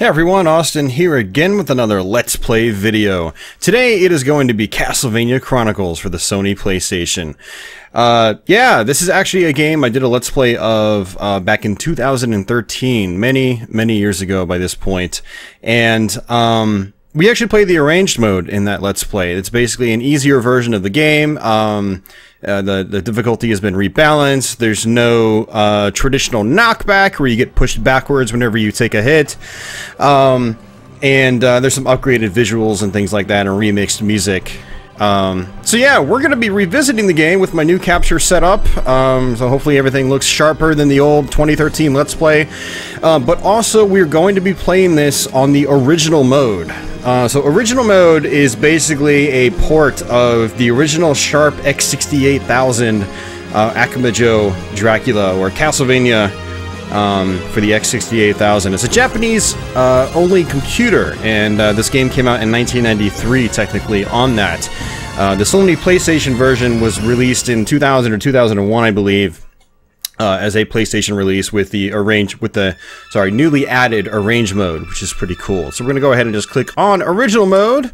Hey everyone, Austin here again with another Let's Play video. Today it is going to be Castlevania Chronicles for the Sony PlayStation. Uh, yeah, this is actually a game I did a Let's Play of uh, back in 2013, many, many years ago by this point. And, um, we actually played the arranged mode in that Let's Play. It's basically an easier version of the game. Um, uh, the, the difficulty has been rebalanced. There's no uh, traditional knockback where you get pushed backwards whenever you take a hit. Um, and uh, there's some upgraded visuals and things like that and remixed music. Um, so yeah, we're going to be revisiting the game with my new capture setup. Um, so hopefully everything looks sharper than the old 2013 Let's Play. Uh, but also we're going to be playing this on the original mode. Uh, so original mode is basically a port of the original Sharp X68000 uh, Akumajo Dracula or Castlevania um, for the X68000. It's a Japanese uh, only computer, and uh, this game came out in 1993 technically on that. Uh, the Sony PlayStation version was released in 2000 or 2001, I believe, uh, as a PlayStation release with the arrange with the sorry newly added arrange mode, which is pretty cool. So we're gonna go ahead and just click on original mode,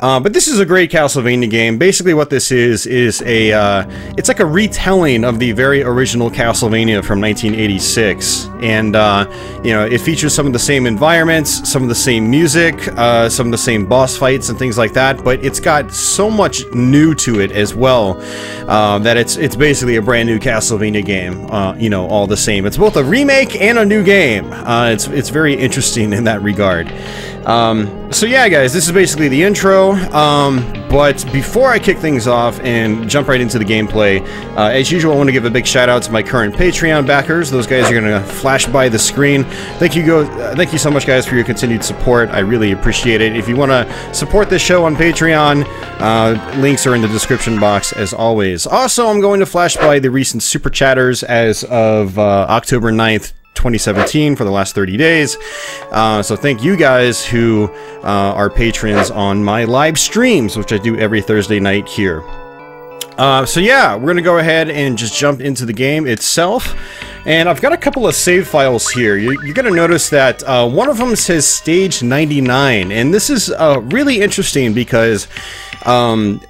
uh, but this is a great Castlevania game. Basically what this is, is a, uh, it's like a retelling of the very original Castlevania from 1986. And, uh, you know, it features some of the same environments, some of the same music, uh, some of the same boss fights and things like that, but it's got so much new to it as well, uh, that it's, it's basically a brand new Castlevania game, uh, you know, all the same. It's both a remake and a new game. it's, it's very interesting in that regard. Um, so yeah, guys, this is basically the intro. Um, but before I kick things off and jump right into the gameplay, uh, as usual, I want to give a big shout out to my current Patreon backers. Those guys are going to flash by the screen. Thank you, go. Uh, thank you so much, guys, for your continued support. I really appreciate it. If you want to support this show on Patreon, uh, links are in the description box as always. Also, I'm going to flash by the recent super chatters as of uh, October 9th, 2017 for the last 30 days. Uh, so thank you guys who uh, are patrons on my live streams, which I do every Thursday night here. Uh, so yeah, we're gonna go ahead and just jump into the game itself. And I've got a couple of save files here. You're, you're gonna notice that uh, one of them says stage 99, and this is uh, really interesting because um,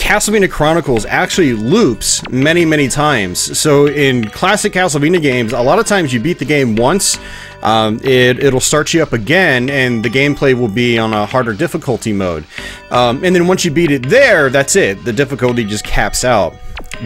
Castlevania Chronicles actually loops many, many times. So in classic Castlevania games, a lot of times you beat the game once, um, it, it'll start you up again, and the gameplay will be on a harder difficulty mode. Um, and then once you beat it there, that's it. The difficulty just caps out.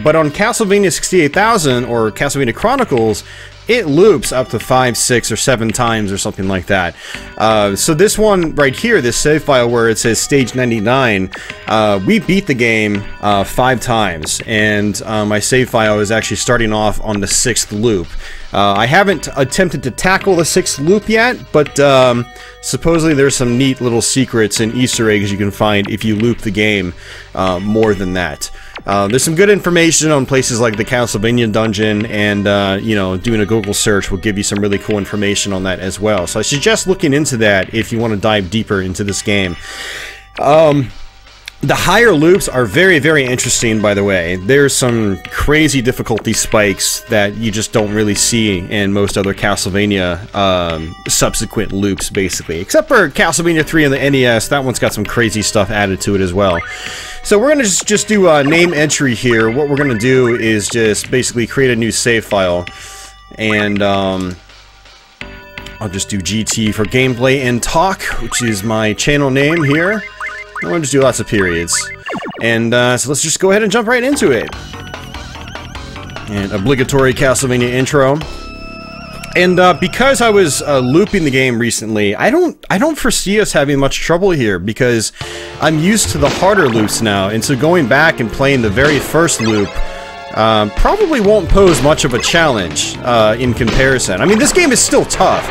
But on Castlevania 68000 or Castlevania Chronicles, it loops up to five, six, or seven times or something like that. Uh, so this one right here, this save file where it says stage 99, uh, we beat the game uh, five times, and uh, my save file is actually starting off on the sixth loop. Uh, I haven't attempted to tackle the sixth loop yet, but um, supposedly there's some neat little secrets and Easter eggs you can find if you loop the game uh, more than that. Uh, there's some good information on places like the Castlevania dungeon, and uh, you know, doing a Google search will give you some really cool information on that as well. So I suggest looking into that if you want to dive deeper into this game. Um, the higher loops are very, very interesting, by the way. There's some crazy difficulty spikes that you just don't really see in most other Castlevania um, subsequent loops, basically. Except for Castlevania 3 on the NES, that one's got some crazy stuff added to it as well. So we're going to just, just do a name entry here. What we're going to do is just basically create a new save file. And um, I'll just do GT for gameplay and talk, which is my channel name here. I'm to just do lots of periods. And uh, so let's just go ahead and jump right into it. And obligatory Castlevania intro. And uh, because I was uh, looping the game recently, I don't I don't foresee us having much trouble here because I'm used to the harder loops now, and so going back and playing the very first loop uh, probably won't pose much of a challenge uh, in comparison. I mean, this game is still tough,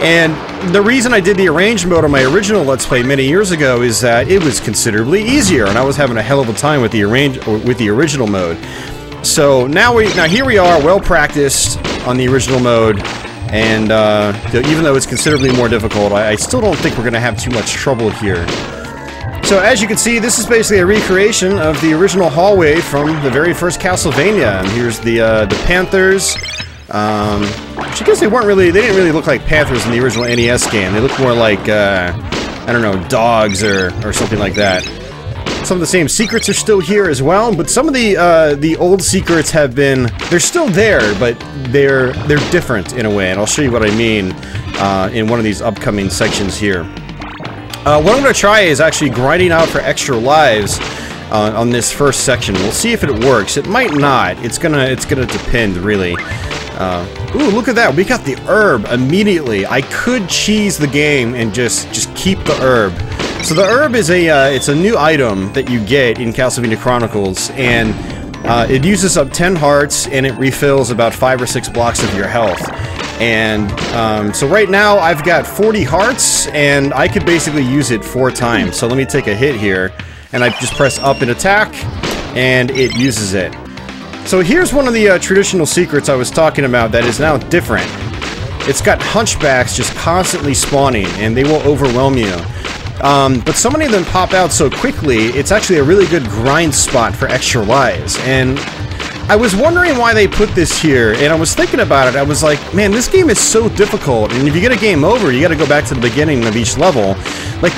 and the reason I did the arrange mode on my original Let's Play many years ago is that it was considerably easier, and I was having a hell of a time with the arrange with the original mode. So now we now here we are, well practiced on the original mode, and uh, even though it's considerably more difficult, I, I still don't think we're going to have too much trouble here. So as you can see, this is basically a recreation of the original hallway from the very first Castlevania. And here's the uh, the Panthers, Um, which I guess they weren't really, they didn't really look like panthers in the original NES game. They looked more like, uh, I don't know, dogs or, or something like that. Some of the same secrets are still here as well, but some of the uh, the old secrets have been they're still there, but they're they're different in a way, and I'll show you what I mean uh, in one of these upcoming sections here. Uh, what I'm going to try is actually grinding out for extra lives uh, on this first section. We'll see if it works. It might not. It's gonna it's gonna depend really. Uh, ooh, look at that! We got the herb immediately. I could cheese the game and just just keep the herb. So the herb is a uh, it's a new item that you get in Castlevania Chronicles, and uh, it uses up 10 hearts and it refills about five or six blocks of your health. And um, so right now I've got 40 hearts, and I could basically use it four times. So let me take a hit here, and I just press up and attack, and it uses it. So here's one of the uh, traditional secrets I was talking about that is now different. It's got hunchbacks just constantly spawning, and they will overwhelm you. Um, but so many of them pop out so quickly, it's actually a really good grind spot for extra lives. And I was wondering why they put this here, and I was thinking about it. I was like, man, this game is so difficult, and if you get a game over, you got to go back to the beginning of each level. Like,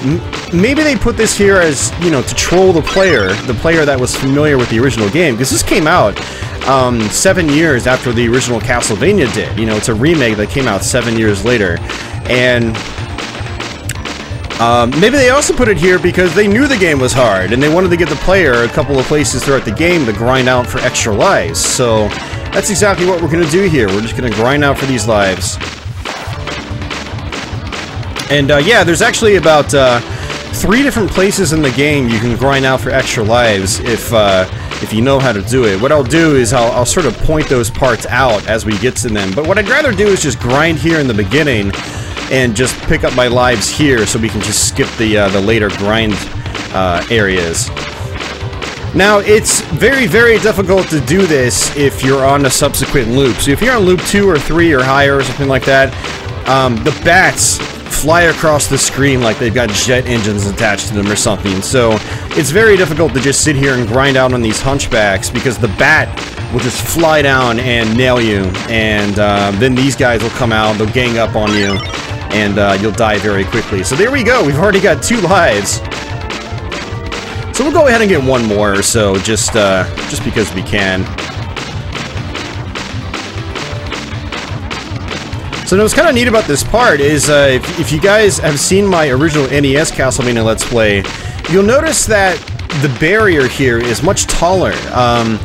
maybe they put this here as, you know, to troll the player, the player that was familiar with the original game, because this came out um, seven years after the original Castlevania did. You know, it's a remake that came out seven years later, and um, maybe they also put it here because they knew the game was hard and they wanted to get the player a couple of places throughout the game to grind out for extra lives. So that's exactly what we're going to do here. We're just going to grind out for these lives. And uh, yeah, there's actually about uh, three different places in the game you can grind out for extra lives if uh, if you know how to do it. What I'll do is I'll, I'll sort of point those parts out as we get to them. But what I'd rather do is just grind here in the beginning and just pick up my lives here so we can just skip the, uh, the later grind uh, areas. Now, it's very, very difficult to do this if you're on a subsequent loop. So if you're on loop 2 or 3 or higher or something like that, um, the bats fly across the screen like they've got jet engines attached to them or something. So it's very difficult to just sit here and grind out on these hunchbacks because the bat will just fly down and nail you. And uh, then these guys will come out, they'll gang up on you and uh, you'll die very quickly. So there we go, we've already got two lives. So we'll go ahead and get one more or so, just, uh, just because we can. So what's kind of neat about this part is, uh, if, if you guys have seen my original NES Castlevania Let's Play, you'll notice that the barrier here is much taller. Um,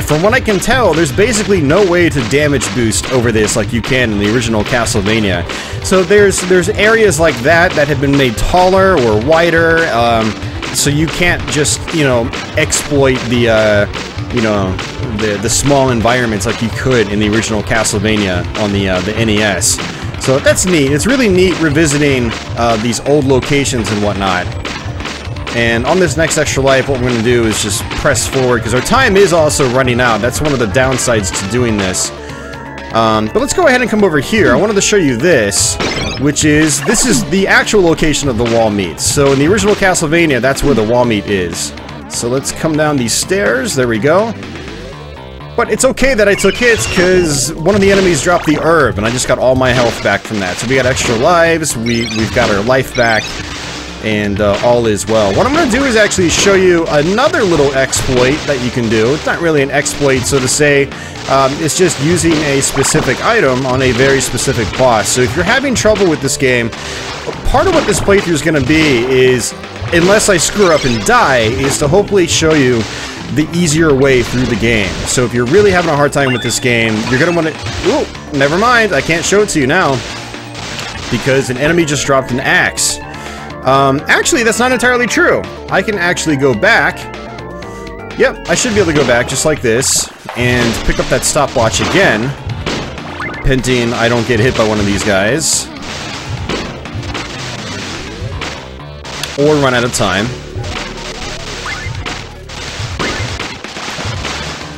from what I can tell, there's basically no way to damage boost over this like you can in the original Castlevania. So there's there's areas like that that have been made taller or wider, um, so you can't just you know exploit the uh, you know the the small environments like you could in the original Castlevania on the uh, the NES. So that's neat. It's really neat revisiting uh, these old locations and whatnot. And on this next extra life, what we're going to do is just press forward, because our time is also running out. That's one of the downsides to doing this. Um, but let's go ahead and come over here. I wanted to show you this, which is, this is the actual location of the wall meats. So in the original Castlevania, that's where the wall meat is. So let's come down these stairs. There we go. But it's okay that I took hits, because one of the enemies dropped the herb, and I just got all my health back from that. So we got extra lives, we, we've got our life back, and uh, all is well. What I'm going to do is actually show you another little exploit that you can do. It's not really an exploit, so to say. Um, it's just using a specific item on a very specific boss. So if you're having trouble with this game, part of what this playthrough is going to be is, unless I screw up and die, is to hopefully show you the easier way through the game. So if you're really having a hard time with this game, you're going to want to... Oh, never mind. I can't show it to you now. Because an enemy just dropped an axe. Um, actually, that's not entirely true. I can actually go back. Yep, I should be able to go back just like this and pick up that stopwatch again. Pending I don't get hit by one of these guys. Or run out of time.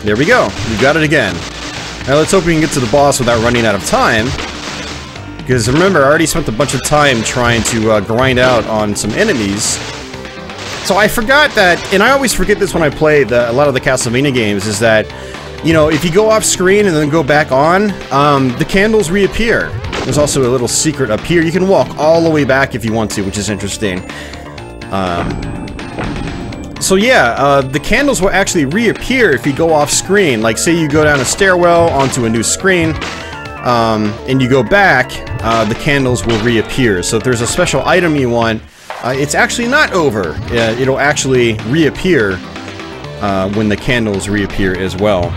There we go. We got it again. Now let's hope we can get to the boss without running out of time. Because remember, I already spent a bunch of time trying to uh, grind out on some enemies. So I forgot that, and I always forget this when I play the, a lot of the Castlevania games, is that you know, if you go off screen and then go back on, um, the candles reappear. There's also a little secret up here. You can walk all the way back if you want to, which is interesting. Um, so yeah, uh, the candles will actually reappear if you go off screen. Like say you go down a stairwell onto a new screen, um, and you go back, uh, the candles will reappear. So if there's a special item you want, uh, it's actually not over. Uh, it'll actually reappear uh, when the candles reappear as well.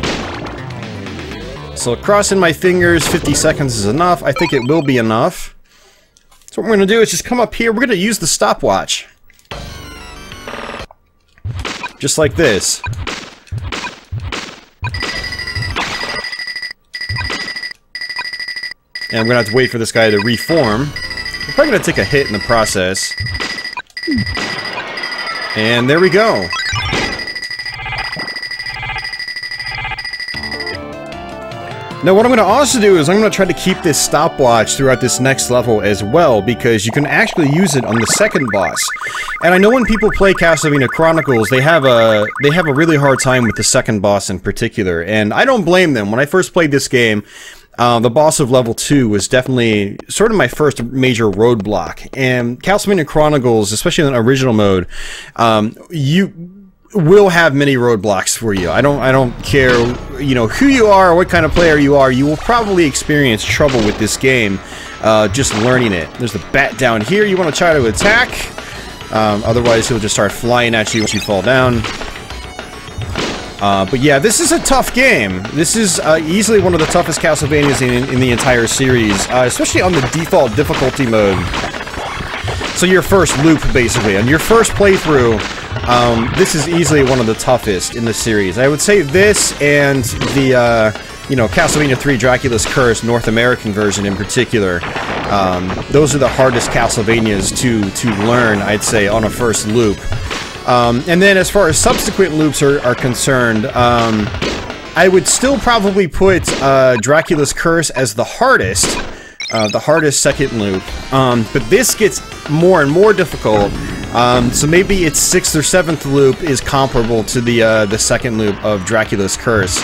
So crossing my fingers, 50 seconds is enough. I think it will be enough. So what we're going to do is just come up here. We're going to use the stopwatch. Just like this. And I'm to have to wait for this guy to reform. I'm probably to take a hit in the process. And there we go. Now what I'm going to also do is I'm going to try to keep this stopwatch throughout this next level as well, because you can actually use it on the second boss. And I know when people play Castlevania Chronicles, they have a they have a really hard time with the second boss in particular, and I don't blame them. When I first played this game, uh, the boss of level 2 was definitely sort of my first major roadblock. And Castlevania Chronicles, especially in the original mode, um, you will have many roadblocks for you. I don't I don't care you know who you are or what kind of player you are. You will probably experience trouble with this game uh, just learning it. There's the bat down here. You want to try to attack. Um, otherwise, he'll just start flying at you once you fall down. Uh, but yeah, this is a tough game. This is uh, easily one of the toughest Castlevanias in, in the entire series, uh, especially on the default difficulty mode. So your first loop, basically. On your first playthrough, um, this is easily one of the toughest in the series. I would say this and the, uh, you know, Castlevania 3 Dracula's Curse North American version in particular. Um, those are the hardest Castlevanias to, to learn, I'd say, on a first loop. Um, and then as far as subsequent loops are, are concerned, um, I would still probably put uh, Dracula's Curse as the hardest, uh, the hardest second loop. Um, but this gets more and more difficult um, so maybe its sixth or seventh loop is comparable to the uh, the second loop of Dracula's Curse.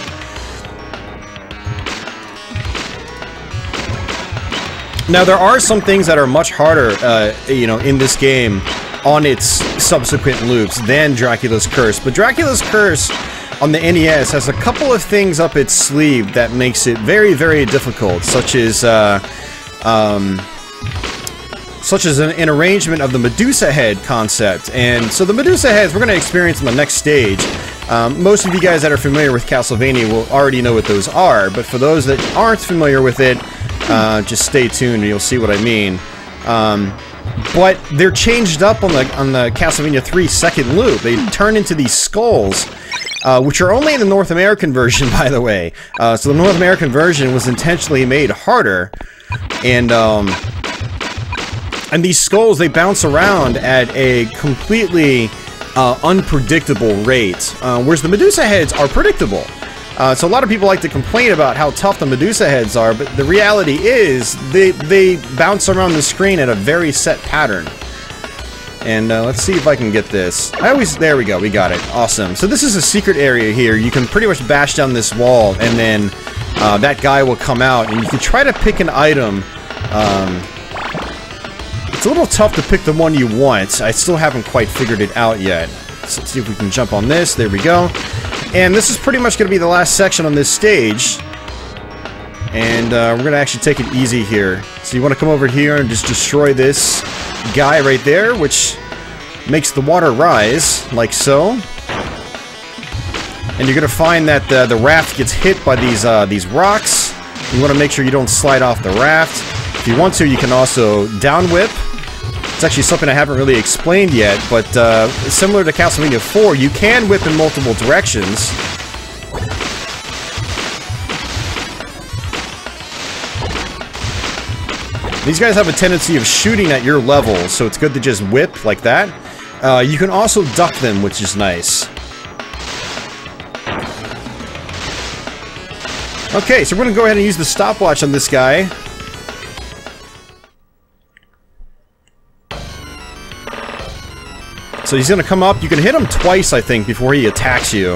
Now there are some things that are much harder, uh, you know, in this game on its subsequent loops than Dracula's Curse, but Dracula's Curse on the NES has a couple of things up its sleeve that makes it very, very difficult, such as uh, um, such as an, an, arrangement of the Medusa head concept. And so the Medusa heads we're going to experience in the next stage. Um, most of you guys that are familiar with Castlevania will already know what those are, but for those that aren't familiar with it, uh, just stay tuned and you'll see what I mean. Um, but they're changed up on the on the Castlevania 3 second loop. They turn into these skulls, uh, which are only in the North American version, by the way. Uh, so the North American version was intentionally made harder, and um, and these skulls, they bounce around at a completely uh, unpredictable rate, uh, whereas the Medusa heads are predictable. Uh, so a lot of people like to complain about how tough the Medusa heads are, but the reality is they, they bounce around the screen at a very set pattern. And uh, let's see if I can get this. I always, there we go, we got it. Awesome. So this is a secret area here. You can pretty much bash down this wall, and then uh, that guy will come out, and you can try to pick an item um, it's a little tough to pick the one you want. I still haven't quite figured it out yet. Let's see if we can jump on this. There we go. And this is pretty much going to be the last section on this stage. And uh, we're going to actually take it easy here. So you want to come over here and just destroy this guy right there, which makes the water rise, like so. And you're going to find that the, the raft gets hit by these, uh, these rocks. You want to make sure you don't slide off the raft. If you want to, you can also down whip it's actually something I haven't really explained yet, but uh, similar to Castlevania 4, you can whip in multiple directions. These guys have a tendency of shooting at your level, so it's good to just whip like that. Uh, you can also duck them, which is nice. Okay, so we're going to go ahead and use the stopwatch on this guy. So he's gonna come up. You can hit him twice, I think, before he attacks you.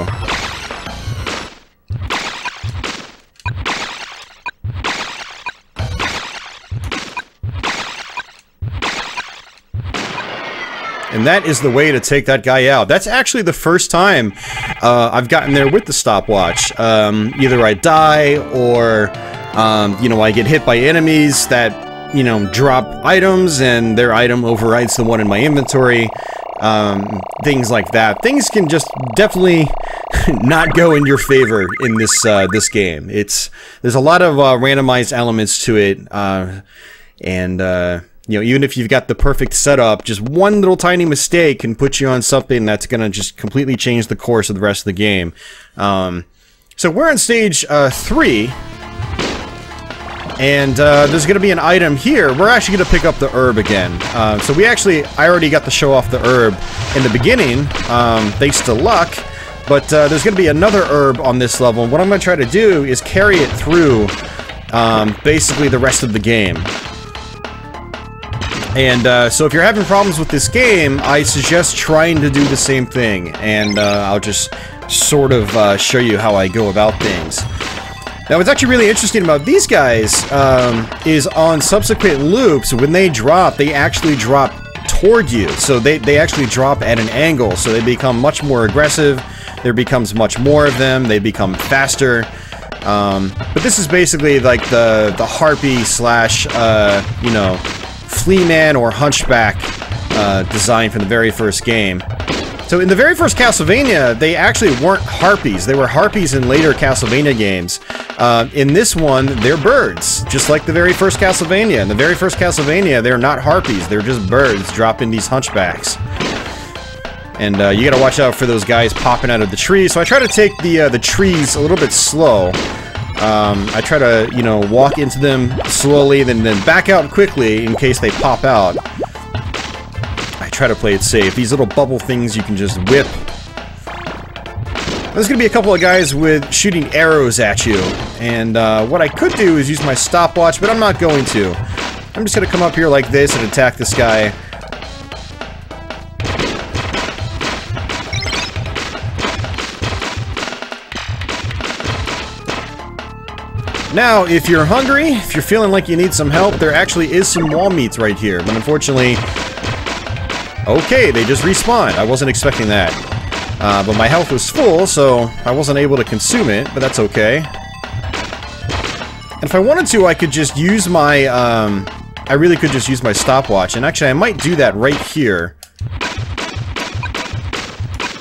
And that is the way to take that guy out. That's actually the first time uh, I've gotten there with the stopwatch. Um, either I die or, um, you know, I get hit by enemies that, you know, drop items and their item overrides the one in my inventory. Um, things like that. Things can just definitely not go in your favor in this uh, this game. It's there's a lot of uh, randomized elements to it, uh, and uh, you know, even if you've got the perfect setup, just one little tiny mistake can put you on something that's going to just completely change the course of the rest of the game. Um, so we're on stage uh, three, and uh, there's going to be an item here. We're actually going to pick up the herb again. Uh, so we actually, I already got to show off the herb in the beginning, um, thanks to luck. But uh, there's going to be another herb on this level, and what I'm going to try to do is carry it through um, basically the rest of the game. And uh, so if you're having problems with this game, I suggest trying to do the same thing, and uh, I'll just sort of uh, show you how I go about things. Now, what's actually really interesting about these guys um, is on subsequent loops, when they drop, they actually drop toward you. So they, they actually drop at an angle, so they become much more aggressive. There becomes much more of them. They become faster. Um, but this is basically like the, the harpy slash, uh, you know, flea man or Hunchback uh, design from the very first game. So in the very first Castlevania, they actually weren't harpies. They were harpies in later Castlevania games. Uh, in this one, they're birds, just like the very first Castlevania. In the very first Castlevania, they're not harpies. They're just birds dropping these hunchbacks. And uh, you gotta watch out for those guys popping out of the trees. So I try to take the uh, the trees a little bit slow. Um, I try to, you know, walk into them slowly, then then back out quickly in case they pop out. I try to play it safe. These little bubble things you can just whip. There's gonna be a couple of guys with shooting arrows at you, and uh, what I could do is use my stopwatch, but I'm not going to. I'm just gonna come up here like this and attack this guy. Now, if you're hungry, if you're feeling like you need some help, there actually is some wall meats right here, but unfortunately... Okay, they just respawned. I wasn't expecting that. Uh, but my health was full, so I wasn't able to consume it, but that's okay. And if I wanted to, I could just use my, um... I really could just use my stopwatch, and actually I might do that right here.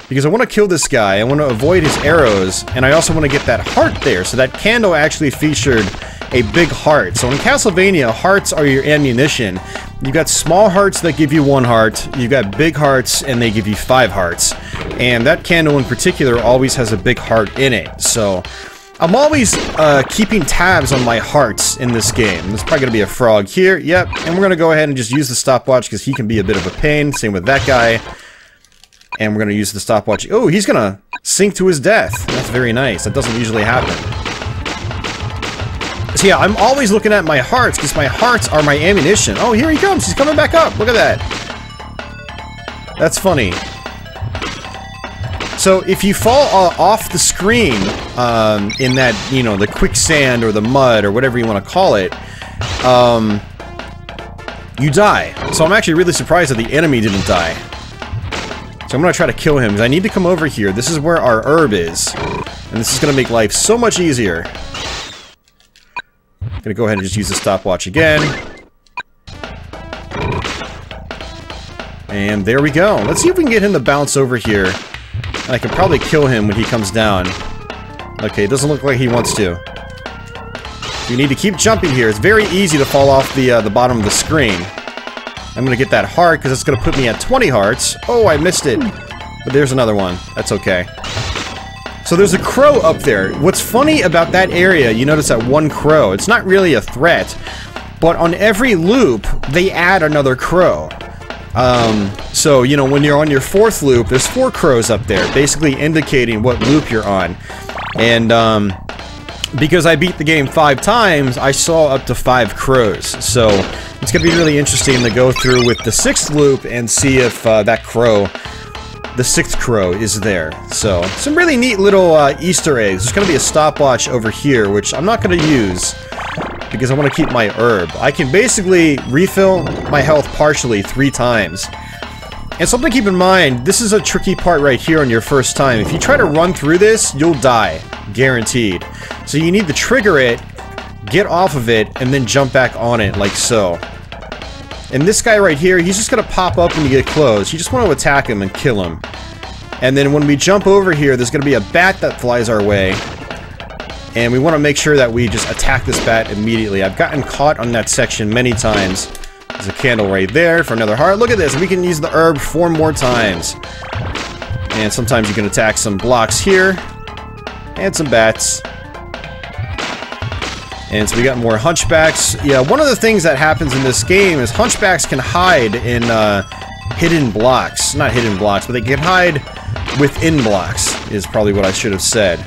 Because I want to kill this guy, I want to avoid his arrows, and I also want to get that heart there. So that candle actually featured a big heart. So in Castlevania, hearts are your ammunition. You've got small hearts that give you one heart, you've got big hearts and they give you five hearts. And that candle in particular always has a big heart in it. So I'm always uh, keeping tabs on my hearts in this game. There's probably going to be a frog here. Yep. And we're going to go ahead and just use the stopwatch because he can be a bit of a pain. Same with that guy. And we're going to use the stopwatch. Oh, he's going to sink to his death. That's very nice. That doesn't usually happen. Yeah, I'm always looking at my hearts, because my hearts are my ammunition. Oh, here he comes. He's coming back up. Look at that. That's funny. So if you fall uh, off the screen um, in that, you know, the quicksand or the mud or whatever you want to call it, um, you die. So I'm actually really surprised that the enemy didn't die. So I'm going to try to kill him, because I need to come over here. This is where our herb is. And this is going to make life so much easier. To go ahead and just use the stopwatch again. And there we go. Let's see if we can get him to bounce over here. And I can probably kill him when he comes down. Okay, it doesn't look like he wants to. You need to keep jumping here. It's very easy to fall off the, uh, the bottom of the screen. I'm gonna get that heart, because it's gonna put me at 20 hearts. Oh, I missed it. But there's another one. That's okay. So there's a crow up there. What's funny about that area, you notice that one crow. It's not really a threat, but on every loop, they add another crow. Um, so, you know, when you're on your fourth loop, there's four crows up there, basically indicating what loop you're on. And, um, because I beat the game five times, I saw up to five crows. So, it's going to be really interesting to go through with the sixth loop and see if uh, that crow, the sixth crow, is there. So, some really neat little uh, Easter eggs. There's going to be a stopwatch over here, which I'm not going to use because I want to keep my herb. I can basically refill my health partially three times. And something to keep in mind, this is a tricky part right here on your first time. If you try to run through this, you'll die. Guaranteed. So you need to trigger it, get off of it, and then jump back on it, like so. And this guy right here, he's just gonna pop up when you get close. You just want to attack him and kill him. And then when we jump over here, there's gonna be a bat that flies our way. And we want to make sure that we just attack this bat immediately. I've gotten caught on that section many times. There's a candle right there for another heart. Look at this. We can use the herb four more times. And sometimes you can attack some blocks here. And some bats. And so we got more hunchbacks. Yeah, one of the things that happens in this game is hunchbacks can hide in uh, hidden blocks. Not hidden blocks, but they can hide within blocks, is probably what I should have said.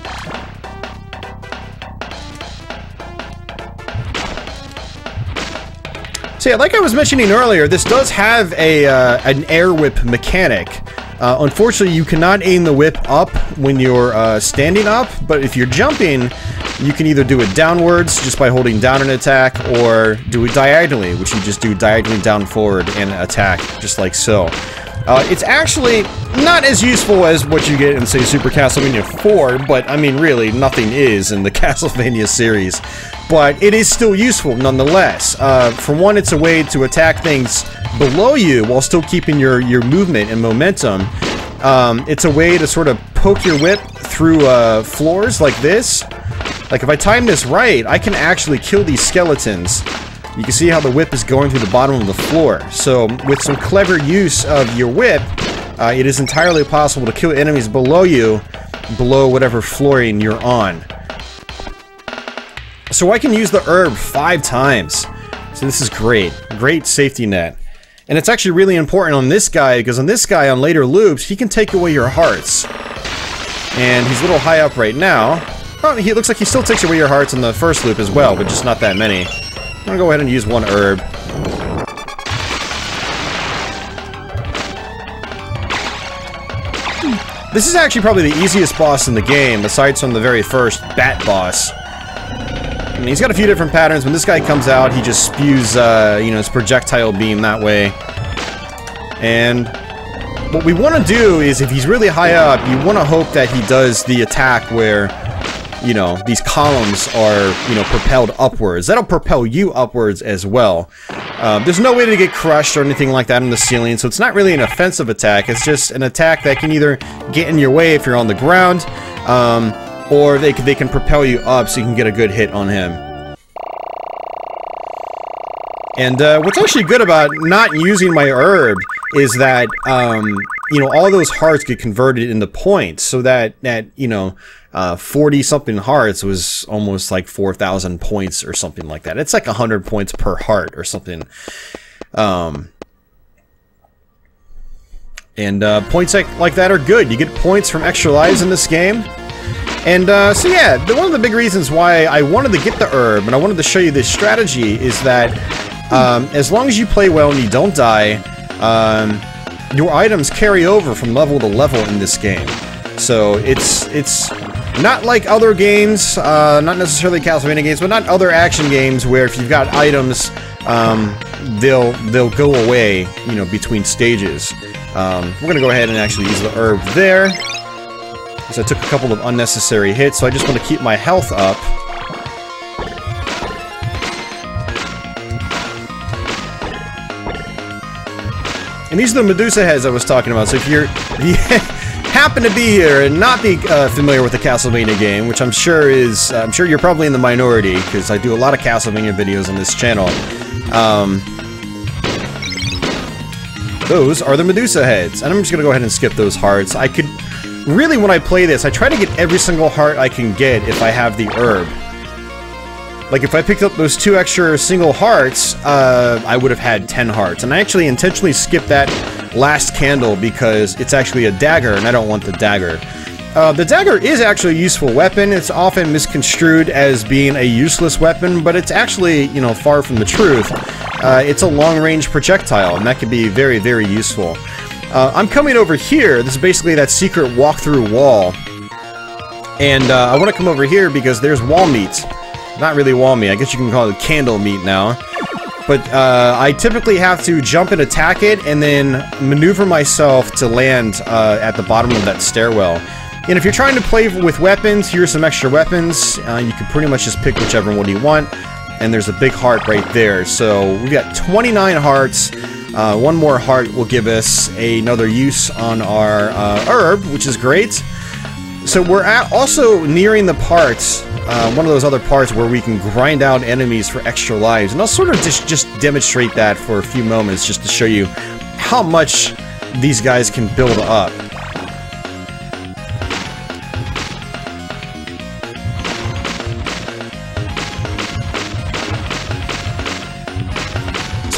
So yeah, like I was mentioning earlier, this does have a uh, an air whip mechanic. Uh, unfortunately, you cannot aim the whip up when you're uh, standing up, but if you're jumping, you can either do it downwards, just by holding down an attack, or do it diagonally, which you just do diagonally down forward and attack, just like so. Uh, it's actually not as useful as what you get in, say, Super Castlevania 4, but, I mean, really, nothing is in the Castlevania series. But it is still useful, nonetheless. Uh, for one, it's a way to attack things below you while still keeping your, your movement and momentum. Um, it's a way to sort of poke your whip through uh, floors like this. Like, if I time this right, I can actually kill these skeletons you can see how the whip is going through the bottom of the floor. So with some clever use of your whip, uh, it is entirely possible to kill enemies below you, below whatever flooring you're on. So I can use the herb five times. So this is great. Great safety net. And it's actually really important on this guy, because on this guy, on later loops, he can take away your hearts. And he's a little high up right now. Oh, he looks like he still takes away your hearts in the first loop as well, but just not that many. I'm gonna go ahead and use one herb. This is actually probably the easiest boss in the game, aside from the very first Bat boss. I mean, he's got a few different patterns. When this guy comes out, he just spews, uh, you know, his projectile beam that way. And what we want to do is, if he's really high up, you want to hope that he does the attack where you know, these columns are, you know, propelled upwards. That'll propel you upwards as well. Um, there's no way to get crushed or anything like that in the ceiling, so it's not really an offensive attack. It's just an attack that can either get in your way if you're on the ground, um, or they they can propel you up so you can get a good hit on him. And uh, what's actually good about not using my herb is that, um, you know, all those hearts get converted into points so that, that you know, 40 uh, something hearts was almost like 4,000 points or something like that. It's like 100 points per heart or something. Um, and uh, points like, like that are good. You get points from extra lives in this game. And uh, so yeah, the, one of the big reasons why I wanted to get the herb and I wanted to show you this strategy is that um, as long as you play well and you don't die, um, your items carry over from level to level in this game. So it's it's not like other games, uh, not necessarily Castlevania games, but not other action games where if you've got items, um, they'll they'll go away, you know, between stages. Um, we're gonna go ahead and actually use the herb there. Because I took a couple of unnecessary hits, so I just want to keep my health up. And these are the Medusa heads I was talking about, so if you're... happen to be here and not be uh, familiar with the Castlevania game, which I'm sure is, uh, I'm sure you're probably in the minority, because I do a lot of Castlevania videos on this channel. Um, those are the Medusa heads, and I'm just gonna go ahead and skip those hearts. I could, really when I play this, I try to get every single heart I can get if I have the herb. Like, if I picked up those two extra single hearts, uh, I would have had 10 hearts. And I actually intentionally skipped that last candle because it's actually a dagger, and I don't want the dagger. Uh, the dagger is actually a useful weapon. It's often misconstrued as being a useless weapon, but it's actually, you know, far from the truth. Uh, it's a long-range projectile, and that can be very, very useful. Uh, I'm coming over here. This is basically that secret walk-through wall. And uh, I want to come over here because there's wall meat. Not really wall meat. I guess you can call it candle meat now. but uh, I typically have to jump and attack it and then maneuver myself to land uh, at the bottom of that stairwell. And if you're trying to play with weapons, here's some extra weapons. Uh, you can pretty much just pick whichever one you want. And there's a big heart right there. So we've got 29 hearts. Uh, one more heart will give us another use on our uh, herb, which is great. So we're also nearing the parts, uh, one of those other parts where we can grind out enemies for extra lives. And I'll sort of just, just demonstrate that for a few moments just to show you how much these guys can build up.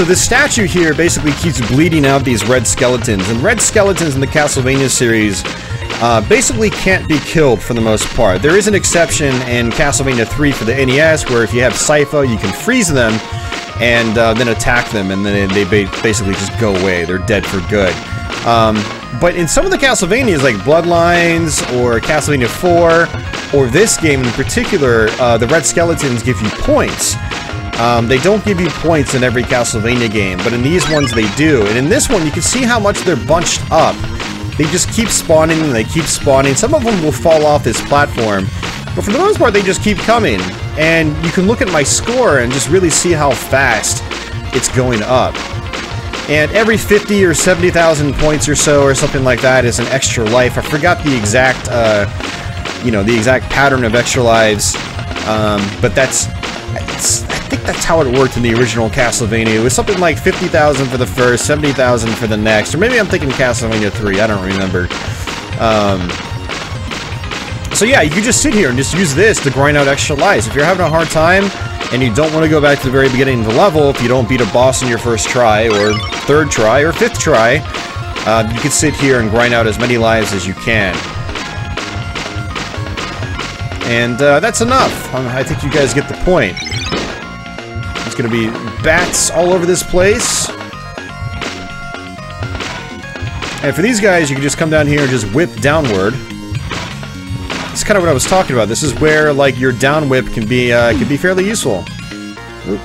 So the statue here basically keeps bleeding out these red skeletons, and red skeletons in the Castlevania series uh, basically can't be killed for the most part. There is an exception in Castlevania 3 for the NES, where if you have Sypha, you can freeze them and uh, then attack them, and then they basically just go away. They're dead for good. Um, but in some of the Castlevanias, like Bloodlines or Castlevania 4, or this game in particular, uh, the red skeletons give you points. Um, they don't give you points in every Castlevania game, but in these ones they do. And in this one, you can see how much they're bunched up. They just keep spawning and they keep spawning. Some of them will fall off this platform, but for the most part, they just keep coming. And you can look at my score and just really see how fast it's going up. And every 50 or 70,000 points or so or something like that is an extra life. I forgot the exact, uh, you know, the exact pattern of extra lives. Um, but that's, think that's how it worked in the original Castlevania. It was something like 50,000 for the first, 70,000 for the next, or maybe I'm thinking Castlevania 3, I don't remember. Um, so yeah, you just sit here and just use this to grind out extra lives. If you're having a hard time, and you don't want to go back to the very beginning of the level, if you don't beat a boss in your first try, or third try, or fifth try, uh, you can sit here and grind out as many lives as you can. And uh, that's enough. Um, I think you guys get the point. It's gonna be bats all over this place. And for these guys, you can just come down here and just whip downward. That's kind of what I was talking about. This is where, like, your down whip can be, uh, can be fairly useful.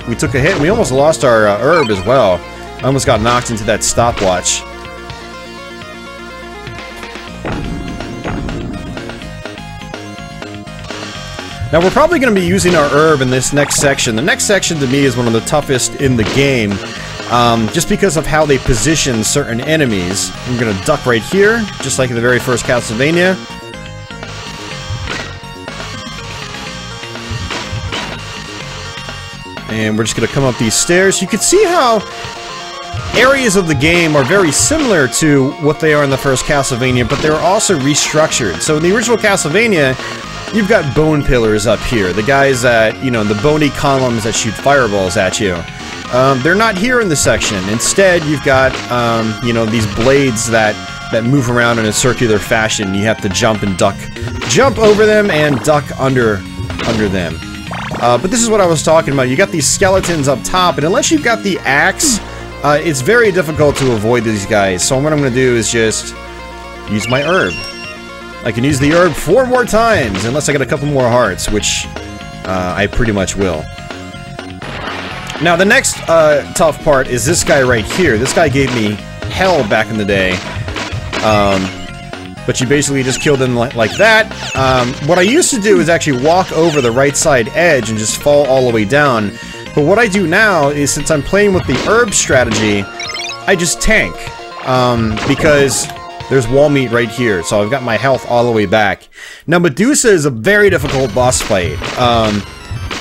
We took a hit. We almost lost our uh, herb as well. I almost got knocked into that stopwatch. Now we're probably going to be using our herb in this next section. The next section to me is one of the toughest in the game, um, just because of how they position certain enemies. I'm going to duck right here, just like in the very first Castlevania. And we're just going to come up these stairs. You can see how areas of the game are very similar to what they are in the first Castlevania, but they're also restructured. So in the original Castlevania, You've got bone pillars up here, the guys that, you know, the bony columns that shoot fireballs at you. Um, they're not here in this section. Instead, you've got, um, you know, these blades that, that move around in a circular fashion. You have to jump and duck. Jump over them and duck under, under them. Uh, but this is what I was talking about. You got these skeletons up top, and unless you've got the axe, uh, it's very difficult to avoid these guys. So what I'm going to do is just use my herb. I can use the herb four more times, unless I get a couple more hearts, which uh, I pretty much will. Now, the next uh, tough part is this guy right here. This guy gave me hell back in the day. Um, but you basically just killed him like, like that. Um, what I used to do is actually walk over the right side edge and just fall all the way down. But what I do now is, since I'm playing with the herb strategy, I just tank. Um, because there's wall meat right here, so I've got my health all the way back. Now, Medusa is a very difficult boss fight. Um,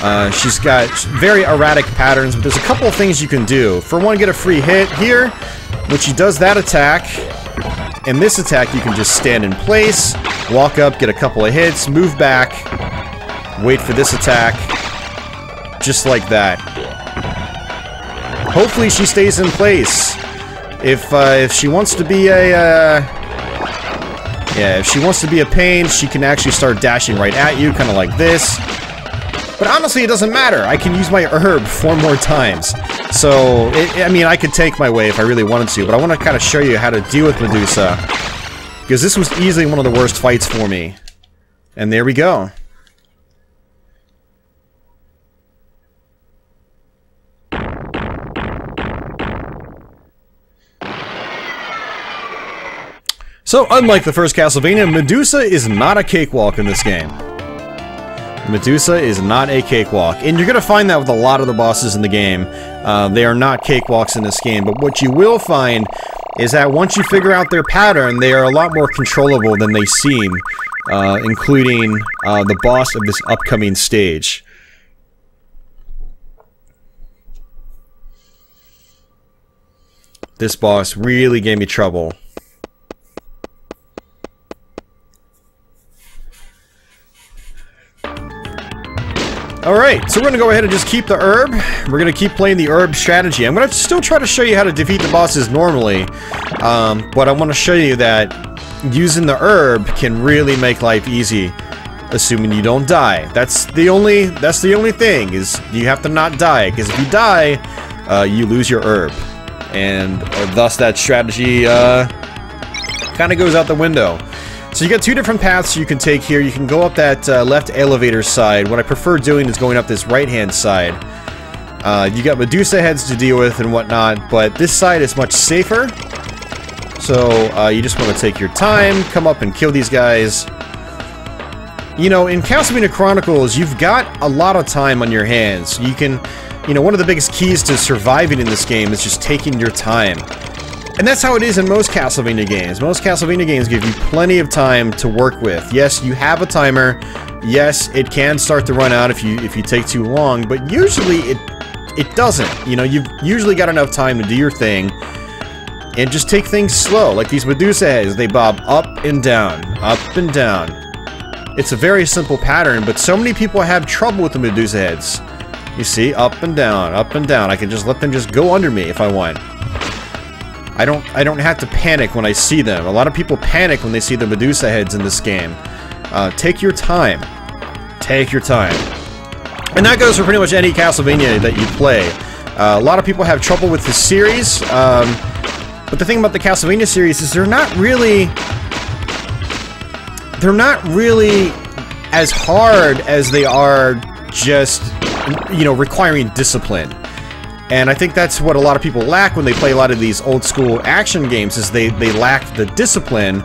uh, she's got very erratic patterns, but there's a couple of things you can do. For one, get a free hit here, when she does that attack, and this attack you can just stand in place, walk up, get a couple of hits, move back, wait for this attack, just like that. Hopefully she stays in place. If, uh, if she wants to be a, uh, yeah, if she wants to be a pain, she can actually start dashing right at you, kind of like this. But honestly, it doesn't matter. I can use my herb four more times. So, it, I mean, I could take my way if I really wanted to, but I want to kind of show you how to deal with Medusa. Because this was easily one of the worst fights for me. And there we go. So, unlike the first Castlevania, Medusa is not a cakewalk in this game. Medusa is not a cakewalk, and you're going to find that with a lot of the bosses in the game. Uh, they are not cakewalks in this game, but what you will find is that once you figure out their pattern, they are a lot more controllable than they seem, uh, including uh, the boss of this upcoming stage. This boss really gave me trouble. Alright, so we're gonna go ahead and just keep the herb. We're gonna keep playing the herb strategy. I'm gonna still try to show you how to defeat the bosses normally, um, but I want to show you that using the herb can really make life easy, assuming you don't die. That's the only, that's the only thing, is you have to not die, because if you die, uh, you lose your herb. And uh, thus that strategy, uh, kind of goes out the window. So you got two different paths you can take here. You can go up that uh, left elevator side. What I prefer doing is going up this right-hand side. Uh, you got Medusa heads to deal with and whatnot, but this side is much safer. So uh, you just want to take your time, come up and kill these guys. You know, in Castlevania Chronicles, you've got a lot of time on your hands. You can, you know, one of the biggest keys to surviving in this game is just taking your time. And that's how it is in most Castlevania games. Most Castlevania games give you plenty of time to work with. Yes, you have a timer. Yes, it can start to run out if you if you take too long, but usually it it doesn't. You know, you've usually got enough time to do your thing and just take things slow. Like these Medusa heads, they bob up and down, up and down. It's a very simple pattern, but so many people have trouble with the Medusa heads. You see, up and down, up and down. I can just let them just go under me if I want. I don't I don't have to panic when I see them. A lot of people panic when they see the Medusa heads in this game. Uh, take your time. Take your time. And that goes for pretty much any Castlevania that you play. Uh, a lot of people have trouble with the series, um, but the thing about the Castlevania series is they're not really... They're not really as hard as they are just, you know, requiring discipline. And I think that's what a lot of people lack when they play a lot of these old school action games is they, they lack the discipline.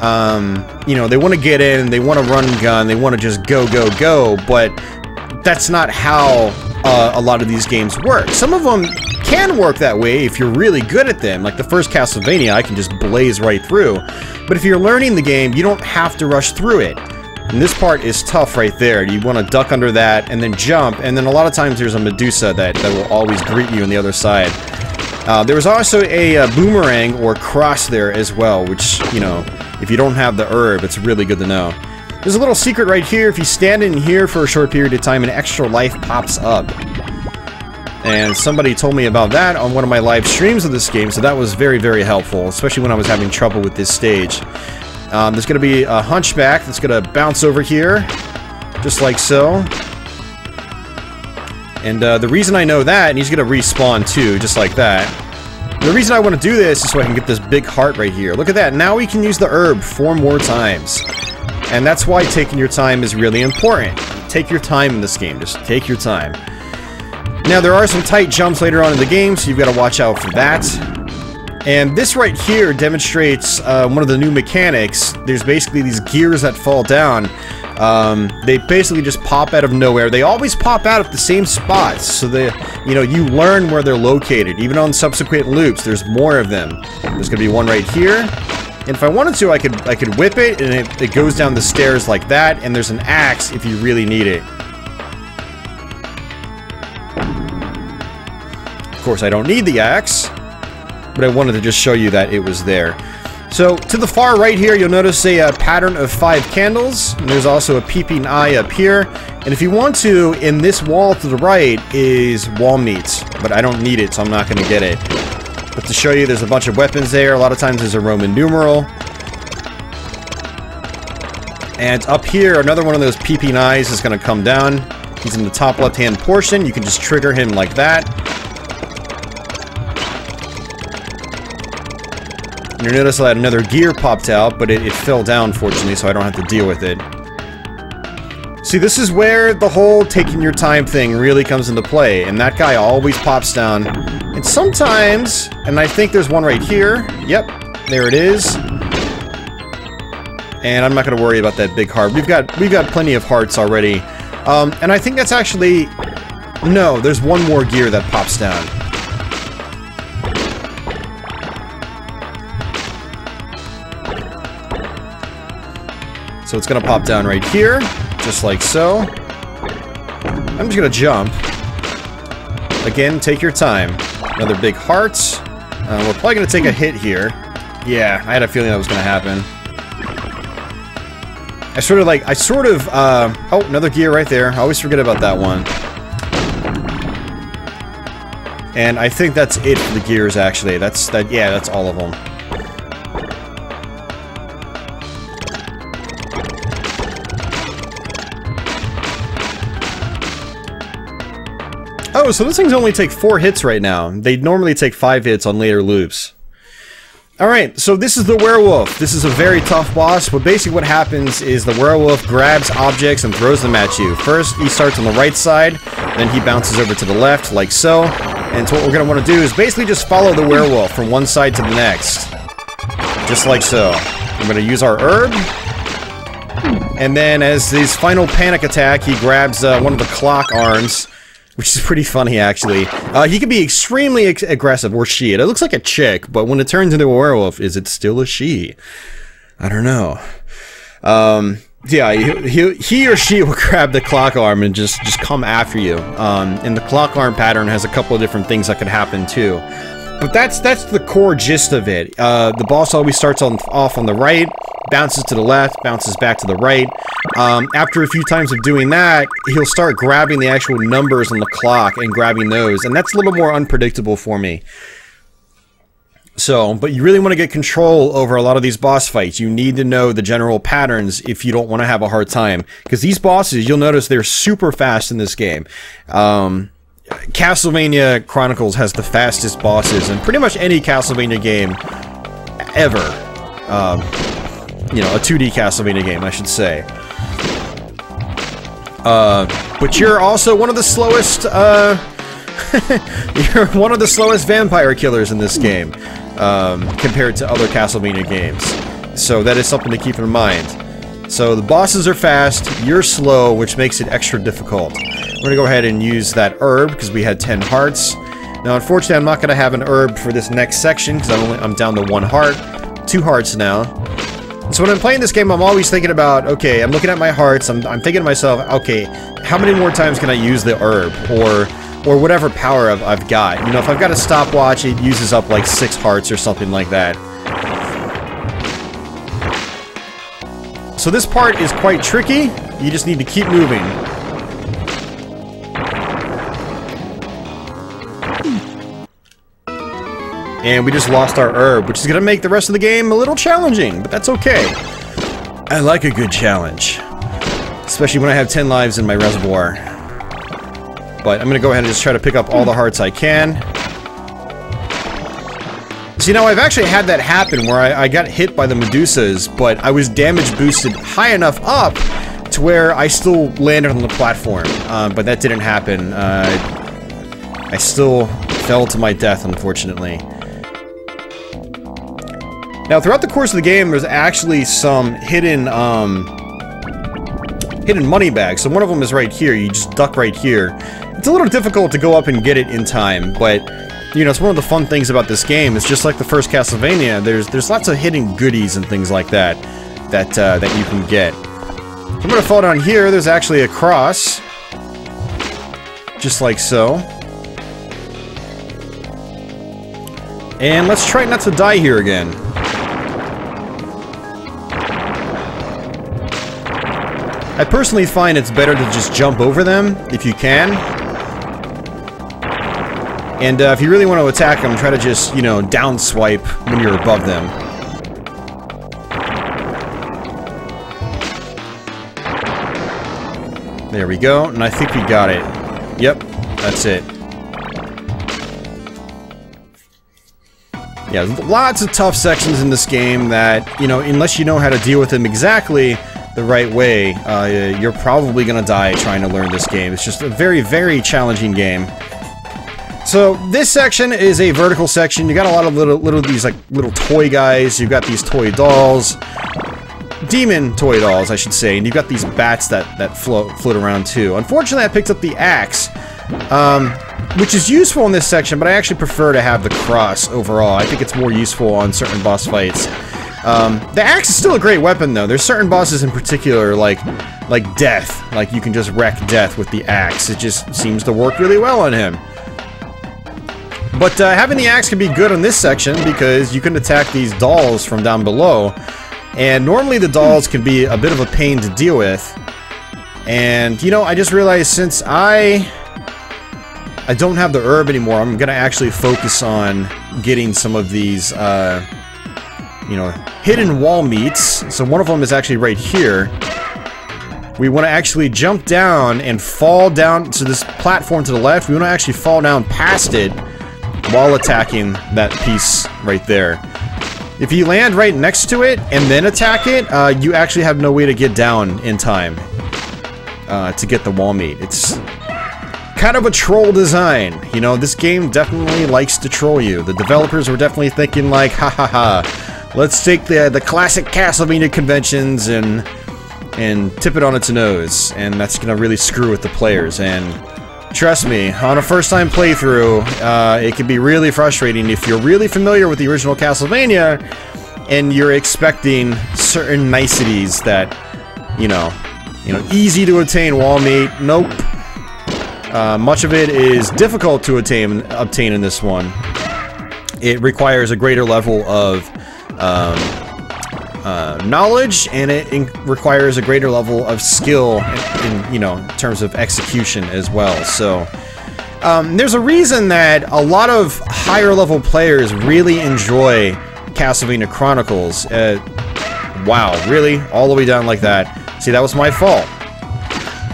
Um, you know, they want to get in, they want to run and gun, they want to just go, go, go, but that's not how uh, a lot of these games work. Some of them can work that way if you're really good at them. Like the first Castlevania, I can just blaze right through. But if you're learning the game, you don't have to rush through it. And this part is tough right there. You want to duck under that and then jump, and then a lot of times there's a Medusa that, that will always greet you on the other side. Uh, there was also a uh, boomerang or cross there as well, which, you know, if you don't have the herb, it's really good to know. There's a little secret right here. If you stand in here for a short period of time, an extra life pops up. And somebody told me about that on one of my live streams of this game, so that was very, very helpful, especially when I was having trouble with this stage. Um, there's going to be a hunchback that's going to bounce over here, just like so. And uh, the reason I know that, and he's going to respawn too, just like that. The reason I want to do this is so I can get this big heart right here. Look at that, now we can use the herb four more times. And that's why taking your time is really important. Take your time in this game, just take your time. Now there are some tight jumps later on in the game, so you've got to watch out for that. And this right here demonstrates uh, one of the new mechanics. There's basically these gears that fall down. Um, they basically just pop out of nowhere. They always pop out at the same spots, so they, you know, you learn where they're located. Even on subsequent loops, there's more of them. There's gonna be one right here. And if I wanted to, I could I could whip it, and it, it goes down the stairs like that. And there's an axe if you really need it. Of course, I don't need the axe but I wanted to just show you that it was there. So, to the far right here, you'll notice a, uh, pattern of five candles, and there's also a peeping eye up here. And if you want to, in this wall to the right is wall meat, but I don't need it, so I'm not going to get it. But to show you, there's a bunch of weapons there. A lot of times there's a Roman numeral. And up here, another one of those peeping eyes is going to come down. He's in the top left-hand portion. You can just trigger him like that. You notice that another gear popped out, but it, it fell down, fortunately, so I don't have to deal with it. See, this is where the whole taking your time thing really comes into play, and that guy always pops down. And sometimes, and I think there's one right here, yep, there it is. and I'm not going to worry about that big heart. We've got we've got plenty of hearts already, um, and I think that's actually no. There's one more gear that pops down. So it's to pop down right here, just like so. I'm just to jump. Again, take your time. Another big heart. Uh, we're probably to take a hit here. Yeah, I had a feeling that was to happen. I sort of like, I sort of, uh, oh, another gear right there. I always forget about that one. And I think that's it for the gears, actually. That's, that, yeah, that's all of them. Oh, so those things only take four hits right now. They normally take five hits on later loops. Alright, so this is the werewolf. This is a very tough boss, but basically what happens is the werewolf grabs objects and throws them at you. First, he starts on the right side, then he bounces over to the left, like so. And so what we're going to want to do is basically just follow the werewolf from one side to the next. Just like so. I'm going to use our herb. And then as his final panic attack, he grabs uh, one of the clock arms which is pretty funny actually. Uh, he can be extremely aggressive, or she. It looks like a chick, but when it turns into a werewolf, is it still a she? I don't know. Um, yeah, he, he, he, or she will grab the clock arm and just, just come after you. Um, and the clock arm pattern has a couple of different things that could happen too. But that's that's the core gist of it. Uh, the boss always starts on off on the right, bounces to the left, bounces back to the right. Um, after a few times of doing that, he'll start grabbing the actual numbers on the clock and grabbing those, and that's a little more unpredictable for me. So, but you really want to get control over a lot of these boss fights. You need to know the general patterns if you don't want to have a hard time. Because these bosses, you'll notice they're super fast in this game. Um, Castlevania Chronicles has the fastest bosses in pretty much any Castlevania game ever. Um, you know, a 2D Castlevania game, I should say. Uh, but you're also one of the slowest, uh, you're one of the slowest vampire killers in this game, um, compared to other Castlevania games. So that is something to keep in mind. So the bosses are fast, you're slow, which makes it extra difficult. We're gonna go ahead and use that herb, because we had 10 hearts. Now, unfortunately, I'm not gonna have an herb for this next section, because I'm, I'm down to one heart. Two hearts now. So when I'm playing this game, I'm always thinking about, okay, I'm looking at my hearts, I'm, I'm thinking to myself, okay, how many more times can I use the herb, or or whatever power I've, I've got. You know, if I've got a stopwatch, it uses up like six hearts or something like that. So this part is quite tricky, you just need to keep moving. And we just lost our herb, which is going to make the rest of the game a little challenging, but that's okay. I like a good challenge. Especially when I have 10 lives in my reservoir. But I'm going to go ahead and just try to pick up all the hearts I can. See, now I've actually had that happen where I, I got hit by the Medusas, but I was damage boosted high enough up to where I still landed on the platform. Uh, but that didn't happen. Uh, I still fell to my death, unfortunately. Now, throughout the course of the game, there's actually some hidden, um, hidden money bags. So one of them is right here. You just duck right here. It's a little difficult to go up and get it in time, but, you know, it's one of the fun things about this game. It's just like the first Castlevania. There's there's lots of hidden goodies and things like that that, uh, that you can get. I'm gonna fall down here. There's actually a cross. Just like so. And let's try not to die here again. I personally find it's better to just jump over them, if you can. And uh, if you really want to attack them, try to just, you know, down swipe when you're above them. There we go, and I think we got it. Yep, that's it. Yeah, lots of tough sections in this game that, you know, unless you know how to deal with them exactly, the right way, uh, you're probably gonna die trying to learn this game. It's just a very, very challenging game. So this section is a vertical section. You got a lot of little, little these like little toy guys. You've got these toy dolls. demon toy dolls, I should say, and you've got these bats that, that float, float around too. Unfortunately, I picked up the axe, um, which is useful in this section, but I actually prefer to have the cross overall. I think it's more useful on certain boss fights. Um, the axe is still a great weapon, though. There's certain bosses in particular, like like Death. Like, you can just wreck Death with the axe. It just seems to work really well on him. But uh, having the axe can be good on this section because you can attack these dolls from down below. And normally the dolls can be a bit of a pain to deal with. And, you know, I just realized since I... I don't have the herb anymore, I'm gonna actually focus on getting some of these, uh, you know, hidden wall meats. So one of them is actually right here. We want to actually jump down and fall down to this platform to the left. We want to actually fall down past it while attacking that piece right there. If you land right next to it and then attack it, uh, you actually have no way to get down in time uh, to get the wall meat. It's kind of a troll design. You know, this game definitely likes to troll you. The developers were definitely thinking like, ha ha ha, let's take the, the classic Castlevania conventions and and tip it on its nose, and that's gonna really screw with the players, and Trust me, on a first-time playthrough, uh, it can be really frustrating if you're really familiar with the original Castlevania and you're expecting certain niceties that, you know, you know, easy to attain wall meat. Nope. Uh, much of it is difficult to attain, obtain in this one. It requires a greater level of um, uh, knowledge, and it requires a greater level of skill in, in, you know, terms of execution as well. So, um, there's a reason that a lot of higher level players really enjoy Castlevania Chronicles. Uh, wow, really? All the way down like that? See, that was my fault.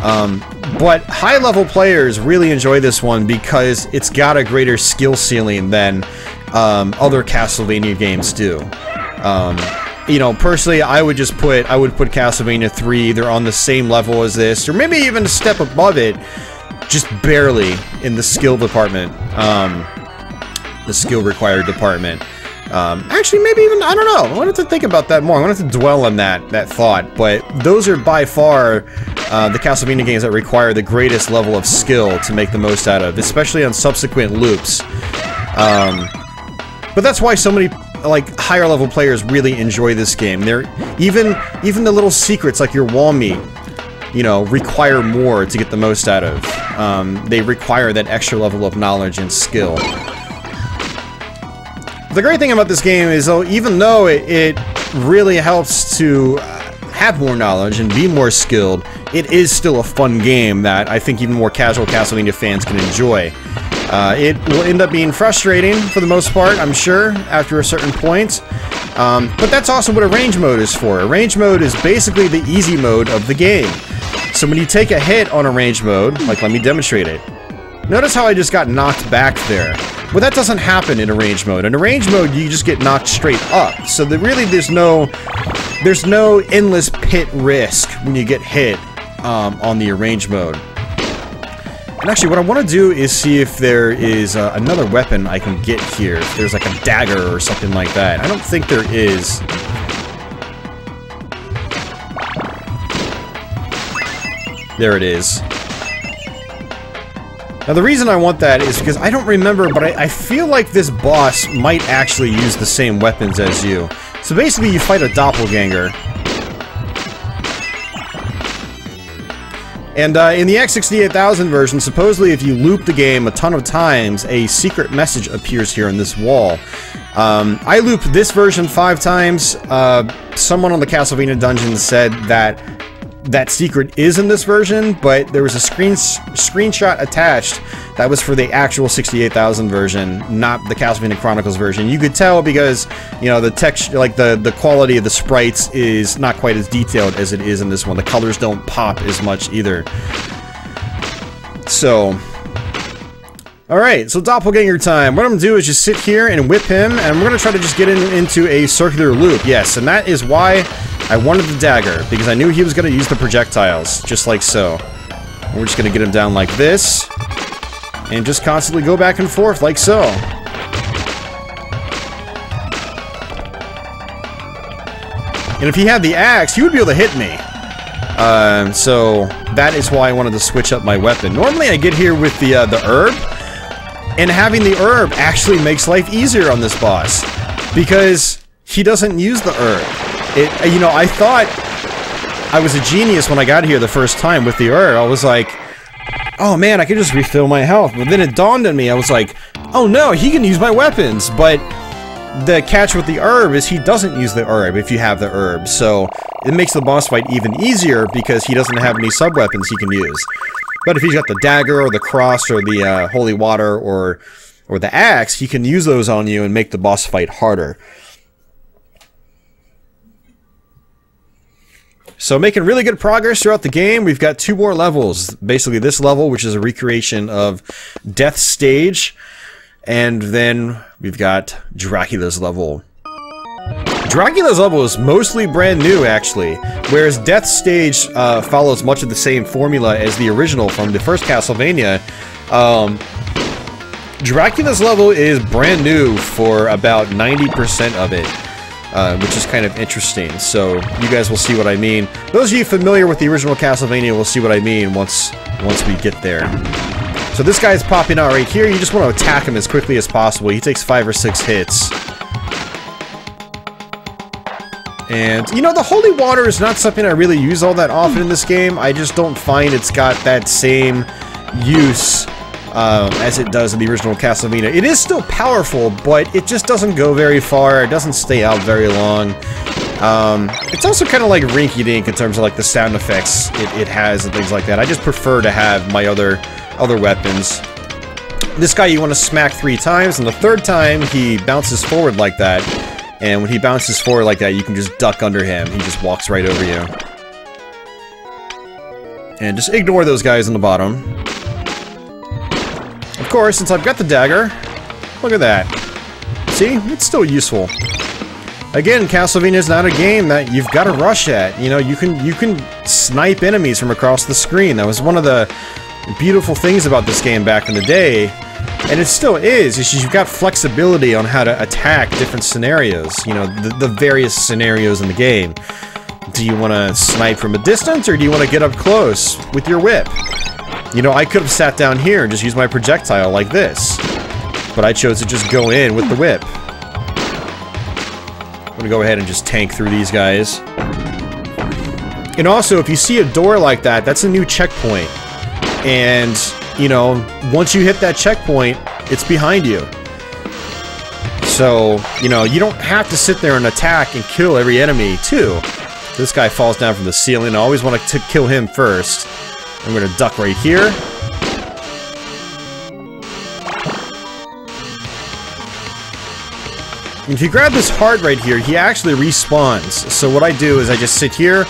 Um, but high level players really enjoy this one because it's got a greater skill ceiling than um, other Castlevania games do. Um, you know, personally, I would just put, I would put Castlevania 3 either on the same level as this, or maybe even a step above it, just barely in the skill department, um, the skill required department. Um, actually, maybe even, I don't know, I wanted to think about that more, I wanted to dwell on that, that thought, but those are by far uh, the Castlevania games that require the greatest level of skill to make the most out of, especially on subsequent loops. Um, but that's why so many like higher level players really enjoy this game. They're even even the little secrets like your wall meat, you know, require more to get the most out of. Um, they require that extra level of knowledge and skill. The great thing about this game is, though, even though it, it really helps to uh, have more knowledge and be more skilled, it is still a fun game that I think even more casual Castlevania fans can enjoy. Uh, it will end up being frustrating for the most part, I'm sure, after a certain point. Um, but that's also what Arrange mode is for. Arrange mode is basically the easy mode of the game. So when you take a hit on Arrange mode, like let me demonstrate it. Notice how I just got knocked back there. Well, that doesn't happen in Arrange mode. In Arrange mode, you just get knocked straight up. So really, there's no, there's no endless pit risk when you get hit um, on the arrange mode. And actually, what I want to do is see if there is uh, another weapon I can get here. If there's like a dagger or something like that. I don't think there is. There it is. Now the reason I want that is because I don't remember, but I, I, feel like this boss might actually use the same weapons as you. So basically you fight a doppelganger, And uh, in the X68000 version, supposedly if you loop the game a ton of times, a secret message appears here in this wall. Um, I looped this version five times. Uh, someone on the Castlevania dungeon said that that secret is in this version, but there was a screen screenshot attached that was for the actual 68,000 version, not the Castlevania Chronicles version. You could tell because, you know, the text, like the, the quality of the sprites is not quite as detailed as it is in this one. The colors don't pop as much either. So, Alright, so doppelganger time. What I'm gonna do is just sit here and whip him, and we're gonna try to just get in, into a circular loop. Yes, and that is why I wanted the dagger, because I knew he was going to use the projectiles, just like so. we're just going to get him down like this, and just constantly go back and forth like so. And if he had the axe, he would be able to hit me. Um, so that is why I wanted to switch up my weapon. Normally I get here with the, uh, the herb, and having the herb actually makes life easier on this boss. Because he doesn't use the herb. It, you know, I thought I was a genius when I got here the first time with the herb. I was like, oh man, I could just refill my health. But then it dawned on me, I was like, oh no, he can use my weapons. But the catch with the herb is he doesn't use the herb if you have the herb. So it makes the boss fight even easier because he doesn't have any sub-weapons he can use. But if he's got the dagger or the cross or the uh, holy water or or the axe, he can use those on you and make the boss fight harder. So making really good progress throughout the game. We've got two more levels. Basically this level, which is a recreation of Death Stage. And then we've got Dracula's level. Dracula's level is mostly brand new, actually, whereas Death Stage uh, follows much of the same formula as the original from the first Castlevania. Um, Dracula's level is brand new for about 90% of it uh, which is kind of interesting. So you guys will see what I mean. Those of you familiar with the original Castlevania will see what I mean once once we get there. So this guy is popping out right here. You just want to attack him as quickly as possible. He takes five or six hits. And, you know, the Holy Water is not something I really use all that often in this game. I just don't find it's got that same use um, as it does in the original Castlevania. It is still powerful, but it just doesn't go very far. It doesn't stay out very long. Um, it's also kind of like rinky-dink in terms of like the sound effects it, it has and things like that. I just prefer to have my other other weapons. This guy you want to smack three times, and the third time he bounces forward like that. And when he bounces forward like that, you can just duck under him. He just walks right over you. And just ignore those guys on the bottom. Of course, since I've got the dagger, look at that. See? It's still useful. Again, Castlevania is not a game that you've got to rush at. You know, you can you can snipe enemies from across the screen. That was one of the beautiful things about this game back in the day. And it still is, you've got flexibility on how to attack different scenarios. You know, the, the various scenarios in the game. Do you want to snipe from a distance, or do you want to get up close with your whip? You know, I could have sat down here and just used my projectile like this. But I chose to just go in with the whip. I'm gonna go ahead and just tank through these guys. And also, if you see a door like that, that's a new checkpoint. And, you know, once you hit that checkpoint, it's behind you. So, you know, you don't have to sit there and attack and kill every enemy, too. This guy falls down from the ceiling. I always want to kill him first. I'm gonna duck right here. If you grab this heart right here, he actually respawns. So what I do is I just sit here,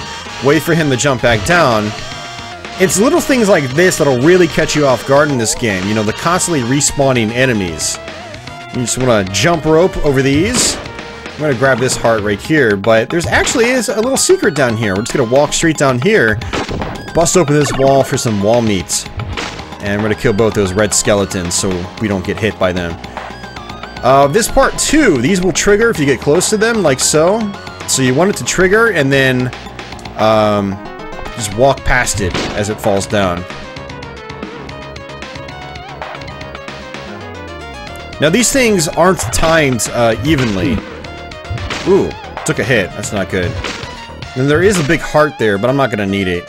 wait for him to jump back down. It's little things like this that'll really catch you off guard in this game. You know, the constantly respawning enemies. You just want to jump rope over these. I'm going to grab this heart right here, but there's actually is a little secret down here. We're just going to walk straight down here, bust open this wall for some wall meats. And we're gonna kill both those red skeletons so we don't get hit by them. Uh, this part too, these will trigger if you get close to them, like so. So you want it to trigger and then um, just walk past it as it falls down. Now these things aren't timed uh, evenly. Ooh, took a hit. That's not good. And there is a big heart there, but I'm not to need it.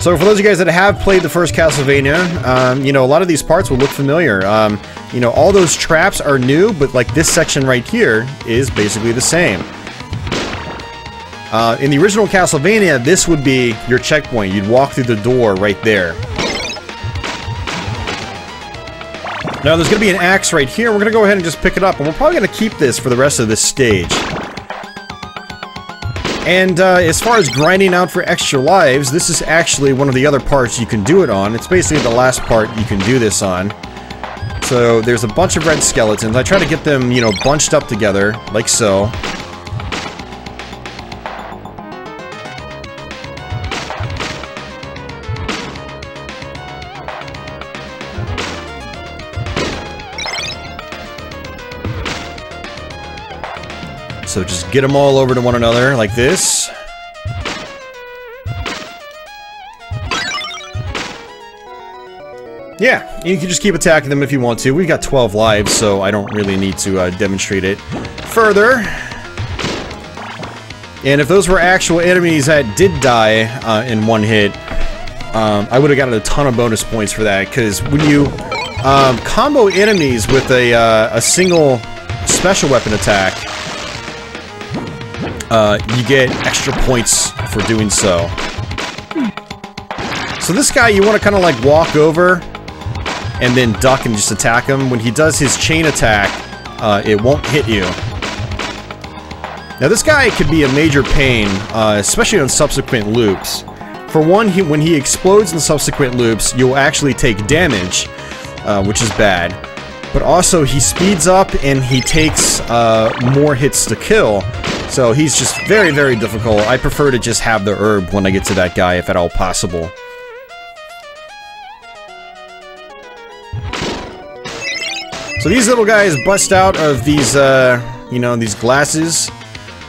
So for those of you guys that have played the first Castlevania, um, you know, a lot of these parts will look familiar. Um, you know, all those traps are new, but like this section right here is basically the same. Uh, in the original Castlevania, this would be your checkpoint. You'd walk through the door right there. Now there's going to be an axe right here. We're going to go ahead and just pick it up, and we're probably going to keep this for the rest of this stage. And uh, as far as grinding out for extra lives, this is actually one of the other parts you can do it on. It's basically the last part you can do this on. So there's a bunch of red skeletons. I try to get them, you know, bunched up together, like so. So just get them all over to one another like this. Yeah, you can just keep attacking them if you want to. We've got 12 lives, so I don't really need to uh, demonstrate it further. And if those were actual enemies that did die uh, in one hit, um, I would have gotten a ton of bonus points for that, because when you um, combo enemies with a, uh, a single special weapon attack, uh, you get extra points for doing so. So this guy, you want to kind of like walk over and then duck and just attack him. When he does his chain attack, uh, it won't hit you. Now this guy could be a major pain, uh, especially on subsequent loops. For one, he, when he explodes in subsequent loops, you'll actually take damage, uh, which is bad. But also, he speeds up and he takes uh, more hits to kill, so he's just very, very difficult. I prefer to just have the herb when I get to that guy, if at all possible. So these little guys bust out of these, uh, you know, these glasses.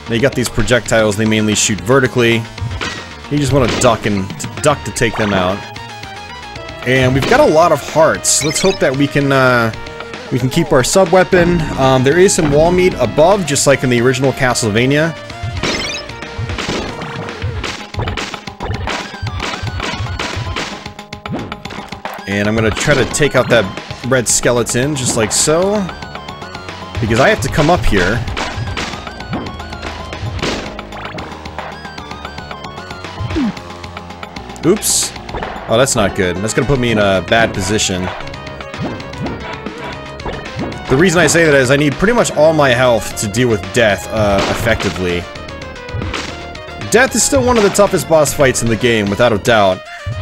They got these projectiles, they mainly shoot vertically. You just want to duck and to duck to take them out. And we've got a lot of hearts. Let's hope that we can, uh, we can keep our sub-weapon. Um, there is some wall meat above, just like in the original Castlevania. And I'm gonna try to take out that red skeleton, just like so. Because I have to come up here. Oops. Oh, that's not good. That's gonna put me in a bad position. The reason I say that is I need pretty much all my health to deal with death uh, effectively. Death is still one of the toughest boss fights in the game, without a doubt.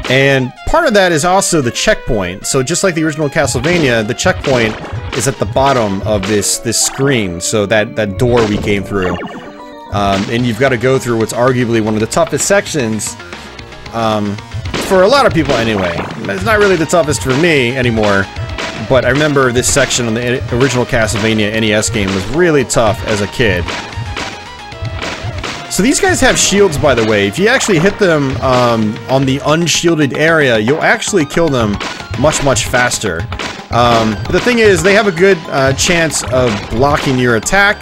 And part of that is also the checkpoint. So just like the original Castlevania, the checkpoint is at the bottom of this this screen. So that, that door we came through. Um, and you've got to go through what's arguably one of the toughest sections. Um, for a lot of people anyway. It's not really the toughest for me anymore. But I remember this section on the original Castlevania NES game was really tough as a kid. So these guys have shields, by the way. If you actually hit them um, on the unshielded area, you'll actually kill them much, much faster. Um, the thing is, they have a good uh, chance of blocking your attack.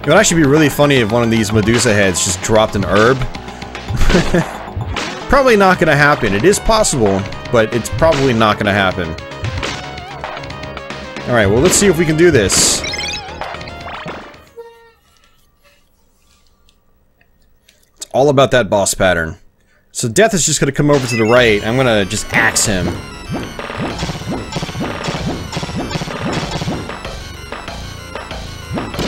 It would actually be really funny if one of these Medusa heads just dropped an herb. probably not to happen. It is possible, but it's probably not to happen. Alright, well let's see if we can do this. It's all about that boss pattern. So Death is just gonna come over to the right. I'm gonna just axe him.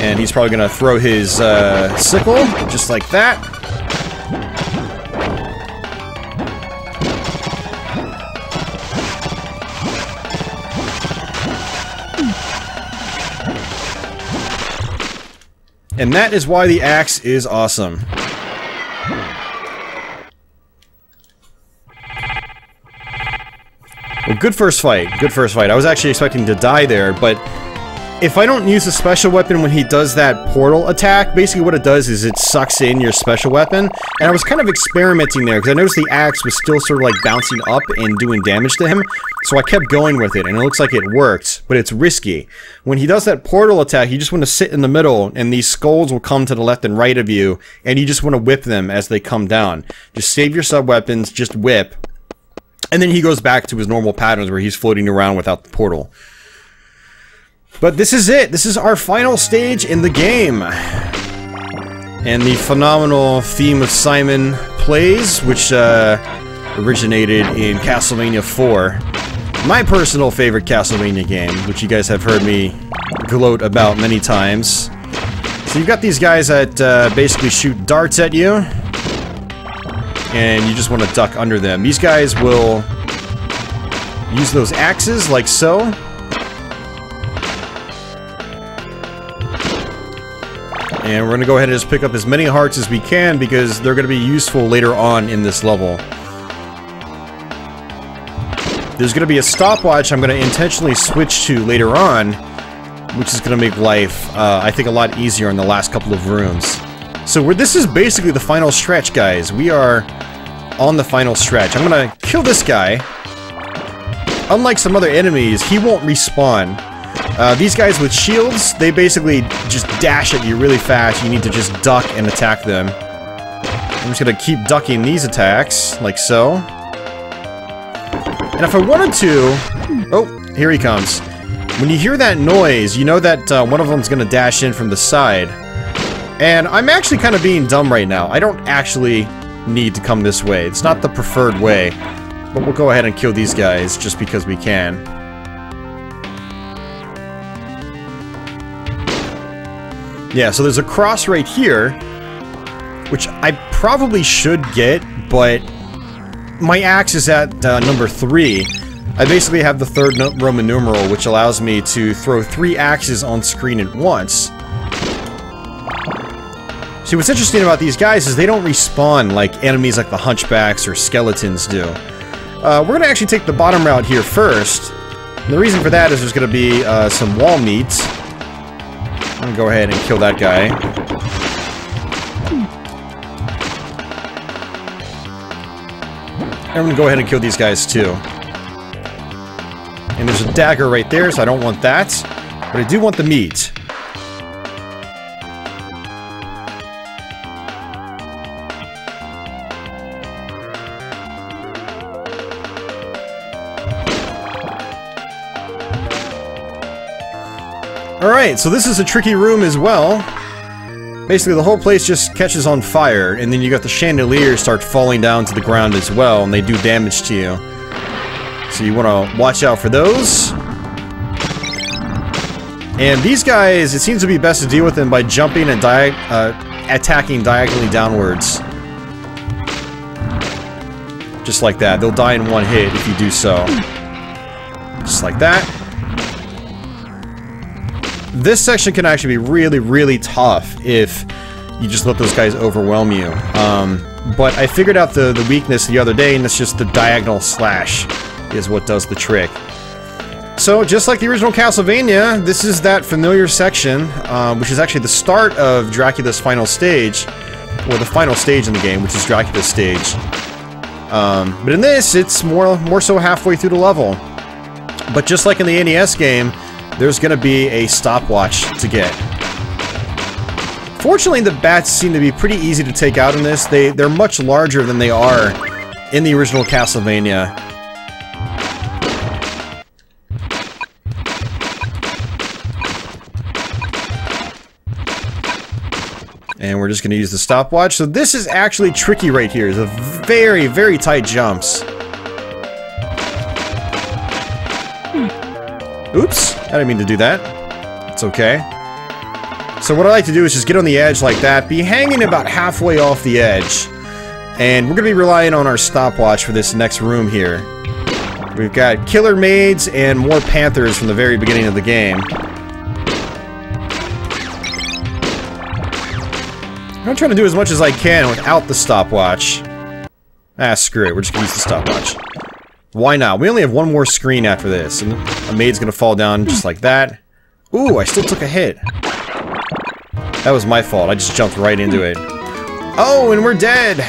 And he's probably gonna throw his uh, sickle, just like that. And that is why the axe is awesome. Well, good first fight. Good first fight. I was actually expecting to die there, but if I don't use a special weapon when he does that portal attack, basically what it does is it sucks in your special weapon. And I was kind of experimenting there, because I noticed the axe was still sort of like bouncing up and doing damage to him. So I kept going with it, and it looks like it worked, but it's risky. When he does that portal attack, you just want to sit in the middle, and these skulls will come to the left and right of you, and you just want to whip them as they come down. Just save your sub-weapons, just whip. And then he goes back to his normal patterns where he's floating around without the portal. But this is it. This is our final stage in the game. And the phenomenal theme of Simon Plays, which uh, originated in Castlevania 4. My personal favorite Castlevania game, which you guys have heard me gloat about many times. So you've got these guys that uh, basically shoot darts at you. And you just want to duck under them. These guys will use those axes like so. And we're going to go ahead and just pick up as many hearts as we can because they're going to be useful later on in this level. There's going to be a stopwatch I'm going to intentionally switch to later on, which is going to make life, uh, I think, a lot easier in the last couple of rooms. So we're, this is basically the final stretch, guys. We are on the final stretch. I'm going to kill this guy. Unlike some other enemies, he won't respawn. Uh, these guys with shields, they basically just dash at you really fast. You need to just duck and attack them. I'm just gonna keep ducking these attacks, like so. And if I wanted to... Oh, here he comes. When you hear that noise, you know that uh, one of them's gonna dash in from the side. And I'm actually kind of being dumb right now. I don't actually need to come this way. It's not the preferred way. But we'll go ahead and kill these guys just because we can. Yeah, so there's a cross right here, which I probably should get, but my axe is at uh, number 3. I basically have the third no Roman numeral, which allows me to throw three axes on screen at once. See, what's interesting about these guys is they don't respawn like enemies like the Hunchbacks or Skeletons do. Uh, we're going to actually take the bottom route here first. And the reason for that is there's going to be uh, some wall meat. I'm to go ahead and kill that guy. I'm to go ahead and kill these guys too. And there's a dagger right there, so I don't want that. But I do want the meat. Alright, so this is a tricky room as well. Basically, the whole place just catches on fire, and then you got the chandeliers start falling down to the ground as well, and they do damage to you. So you want to watch out for those. And these guys, it seems to be best to deal with them by jumping and di uh, attacking diagonally downwards. Just like that. They'll die in one hit if you do so. Just like that. This section can actually be really, really tough if you just let those guys overwhelm you. Um, but I figured out the, the weakness the other day, and it's just the diagonal slash is what does the trick. So, just like the original Castlevania, this is that familiar section, uh, which is actually the start of Dracula's final stage, or the final stage in the game, which is Dracula's stage. Um, but in this, it's more, more so halfway through the level. But just like in the NES game, there's to be a stopwatch to get. Fortunately, the bats seem to be pretty easy to take out in this. They, they're much larger than they are in the original Castlevania. And we're just going to use the stopwatch. So this is actually tricky right here. A very, very tight jumps. Oops, I didn't mean to do that. It's okay. So what I like to do is just get on the edge like that, be hanging about halfway off the edge. And we're going to be relying on our stopwatch for this next room here. We've got killer maids and more panthers from the very beginning of the game. I'm trying to do as much as I can without the stopwatch. Ah, screw it. We're just going to use the stopwatch. Why not? We only have one more screen after this, and a maid's to fall down just like that. Ooh, I still took a hit. That was my fault. I just jumped right into it. Oh, and we're dead!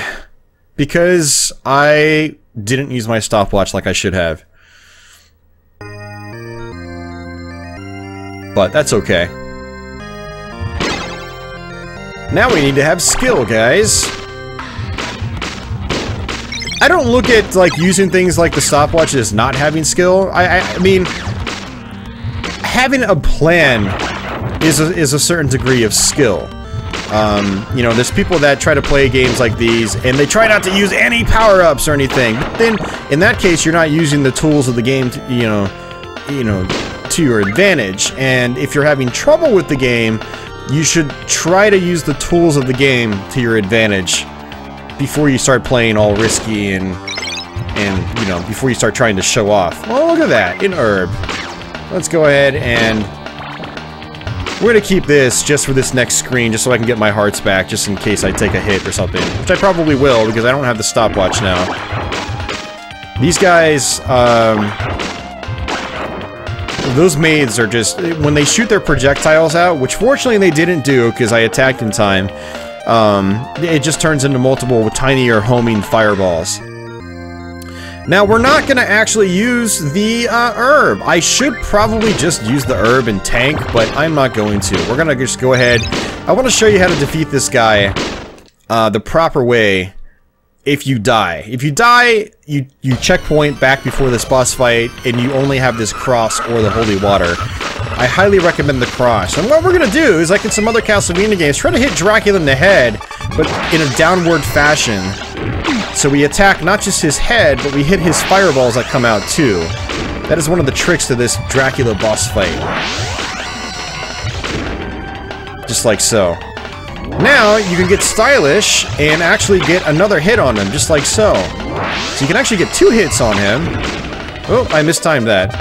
Because I didn't use my stopwatch like I should have. But that's okay. Now we need to have skill, guys. I don't look at, like, using things like the stopwatch as not having skill. I, I, I mean, having a plan is a, is a certain degree of skill. Um, you know, there's people that try to play games like these, and they try not to use any power-ups or anything. But then, in that case, you're not using the tools of the game, to, you know, you know, to your advantage. And if you're having trouble with the game, you should try to use the tools of the game to your advantage before you start playing all risky and and you know before you start trying to show off. Well, look at that, an herb. Let's go ahead and we're gonna keep this just for this next screen, just so I can get my hearts back, just in case I take a hit or something, which I probably will because I don't have the stopwatch now. These guys, um, those maids are just, when they shoot their projectiles out, which fortunately they didn't do because I attacked in time, um, it just turns into multiple tinier homing fireballs. Now, we're not going to actually use the uh, herb. I should probably just use the herb and tank, but I'm not going to. We're going to just go ahead. I want to show you how to defeat this guy uh, the proper way if you die. If you die, you, you checkpoint back before this boss fight, and you only have this cross or the holy water. I highly recommend the cross. And what we're going to do is, like in some other Castlevania games, try to hit Dracula in the head, but in a downward fashion. So we attack not just his head, but we hit his fireballs that come out too. That is one of the tricks to this Dracula boss fight. Just like so. Now, you can get stylish and actually get another hit on him, just like so. So you can actually get two hits on him. Oh, I mistimed that.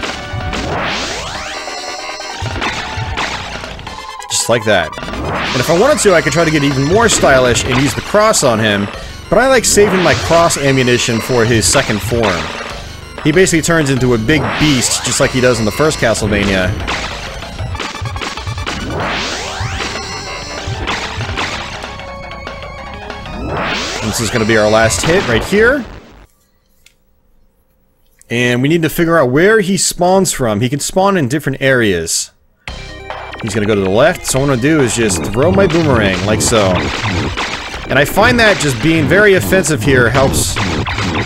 Just like that. And if I wanted to, I could try to get even more stylish and use the cross on him, but I like saving my cross ammunition for his second form. He basically turns into a big beast, just like he does in the first Castlevania. This is going to be our last hit right here. And we need to figure out where he spawns from. He can spawn in different areas. He's going to go to the left, so what I'm to do is just throw my boomerang, like so. And I find that just being very offensive here helps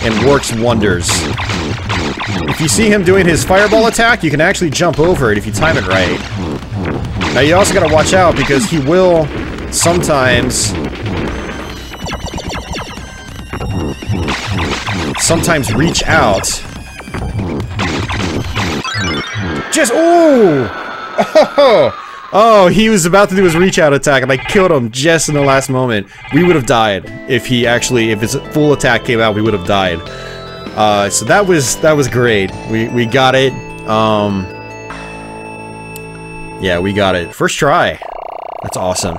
and works wonders. If you see him doing his fireball attack, you can actually jump over it if you time it right. Now you also gotta watch out because he will sometimes... Sometimes reach out. Just, ooh! Oh! Oh, he was about to do his reach out attack and I killed him just in the last moment. We would have died if he actually, if his full attack came out, we would have died. Uh, so that was, that was great. We, we got it. Um, yeah, we got it. First try. That's awesome.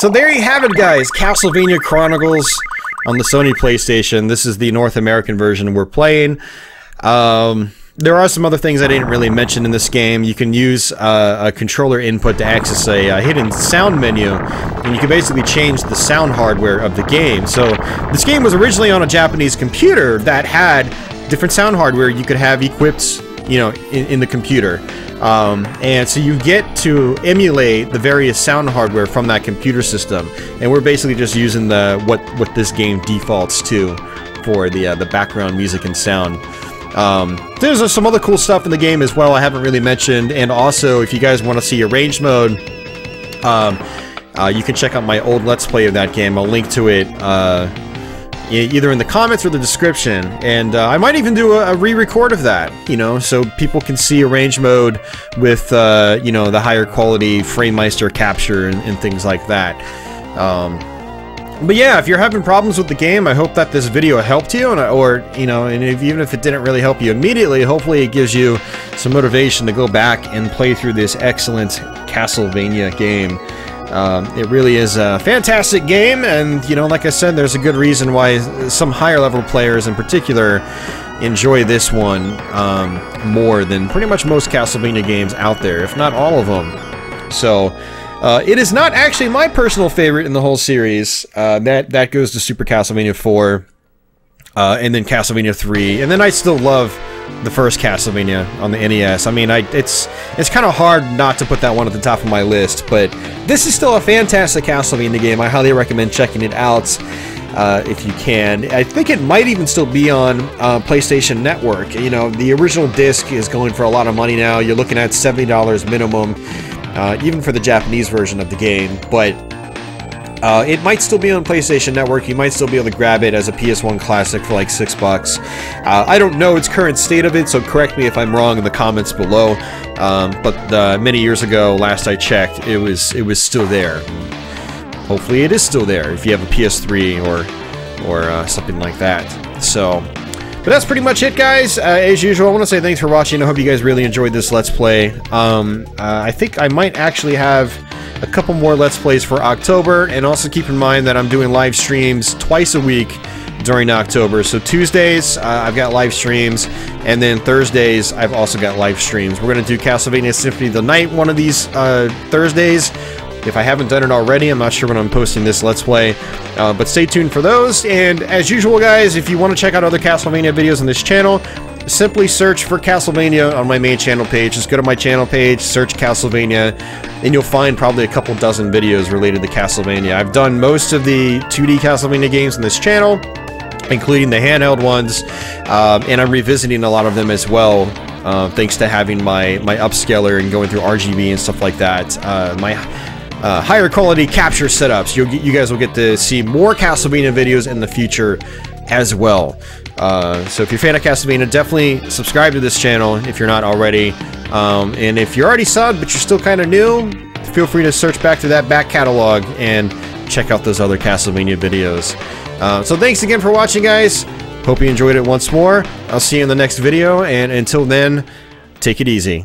So there you have it, guys. Castlevania Chronicles on the Sony PlayStation. This is the North American version we're playing. Um, there are some other things I didn't really mention in this game. You can use uh, a controller input to access a, a, hidden sound menu, and you can basically change the sound hardware of the game. So this game was originally on a Japanese computer that had different sound hardware you could have equipped, you know, in, in the computer. Um, and so you get to emulate the various sound hardware from that computer system, and we're basically just using the what what this game defaults to for the uh, the background music and sound. Um, there's uh, some other cool stuff in the game as well I haven't really mentioned, and also if you guys want to see arranged mode, um, uh, you can check out my old Let's Play of that game. I'll link to it uh, either in the comments or the description, and uh, I might even do a, a re-record of that, you know, so people can see arranged mode with, uh, you know, the higher quality FrameMeister capture and, and things like that. Um, but yeah, if you're having problems with the game, I hope that this video helped you, and, or, you know, and if, even if it didn't really help you immediately, hopefully it gives you some motivation to go back and play through this excellent Castlevania game. Um, it really is a fantastic game, and, you know, like I said, there's a good reason why some higher level players in particular enjoy this one um, more than pretty much most Castlevania games out there, if not all of them. So, uh, it is not actually my personal favorite in the whole series. Uh, that that goes to Super Castlevania 4, uh, and then Castlevania 3, and then I still love the first Castlevania on the NES. I mean, I it's it's kind of hard not to put that one at the top of my list, but this is still a fantastic Castlevania game. I highly recommend checking it out. Uh, if you can. I think it might even still be on uh, PlayStation Network. You know, the original disc is going for a lot of money now. You're looking at $70 minimum uh, even for the Japanese version of the game, but uh, it might still be on PlayStation Network. You might still be able to grab it as a PS1 classic for like six bucks. Uh, I don't know its current state of it, so correct me if I'm wrong in the comments below. Um, but uh, many years ago, last I checked, it was it was still there. Hopefully, it is still there if you have a PS3 or or uh, something like that. So. But that's pretty much it, guys. Uh, as usual, I want to say thanks for watching. I hope you guys really enjoyed this Let's Play. Um, uh, I think I might actually have a couple more Let's Plays for October, and also keep in mind that I'm doing live streams twice a week during October. So Tuesdays, uh, I've got live streams, and then Thursdays, I've also got live streams. We're going to do Castlevania Symphony of the Night one of these uh, Thursdays. If I haven't done it already, I'm not sure when I'm posting this Let's Play, uh, but stay tuned for those. And as usual, guys, if you want to check out other Castlevania videos on this channel, simply search for Castlevania on my main channel page. Just go to my channel page, search Castlevania, and you'll find probably a couple dozen videos related to Castlevania. I've done most of the 2D Castlevania games on this channel, including the handheld ones, um, and I'm revisiting a lot of them as well. Uh, thanks to having my my upscaler and going through RGB and stuff like that. Uh, my uh, higher quality capture setups. You'll you guys will get to see more Castlevania videos in the future as well. Uh, so if you're a fan of Castlevania, definitely subscribe to this channel if you're not already. Um, and if you're already subbed but you're still kind of new, feel free to search back to that back catalog and check out those other Castlevania videos. Uh, so thanks again for watching, guys. Hope you enjoyed it once more. I'll see you in the next video, and until then, take it easy.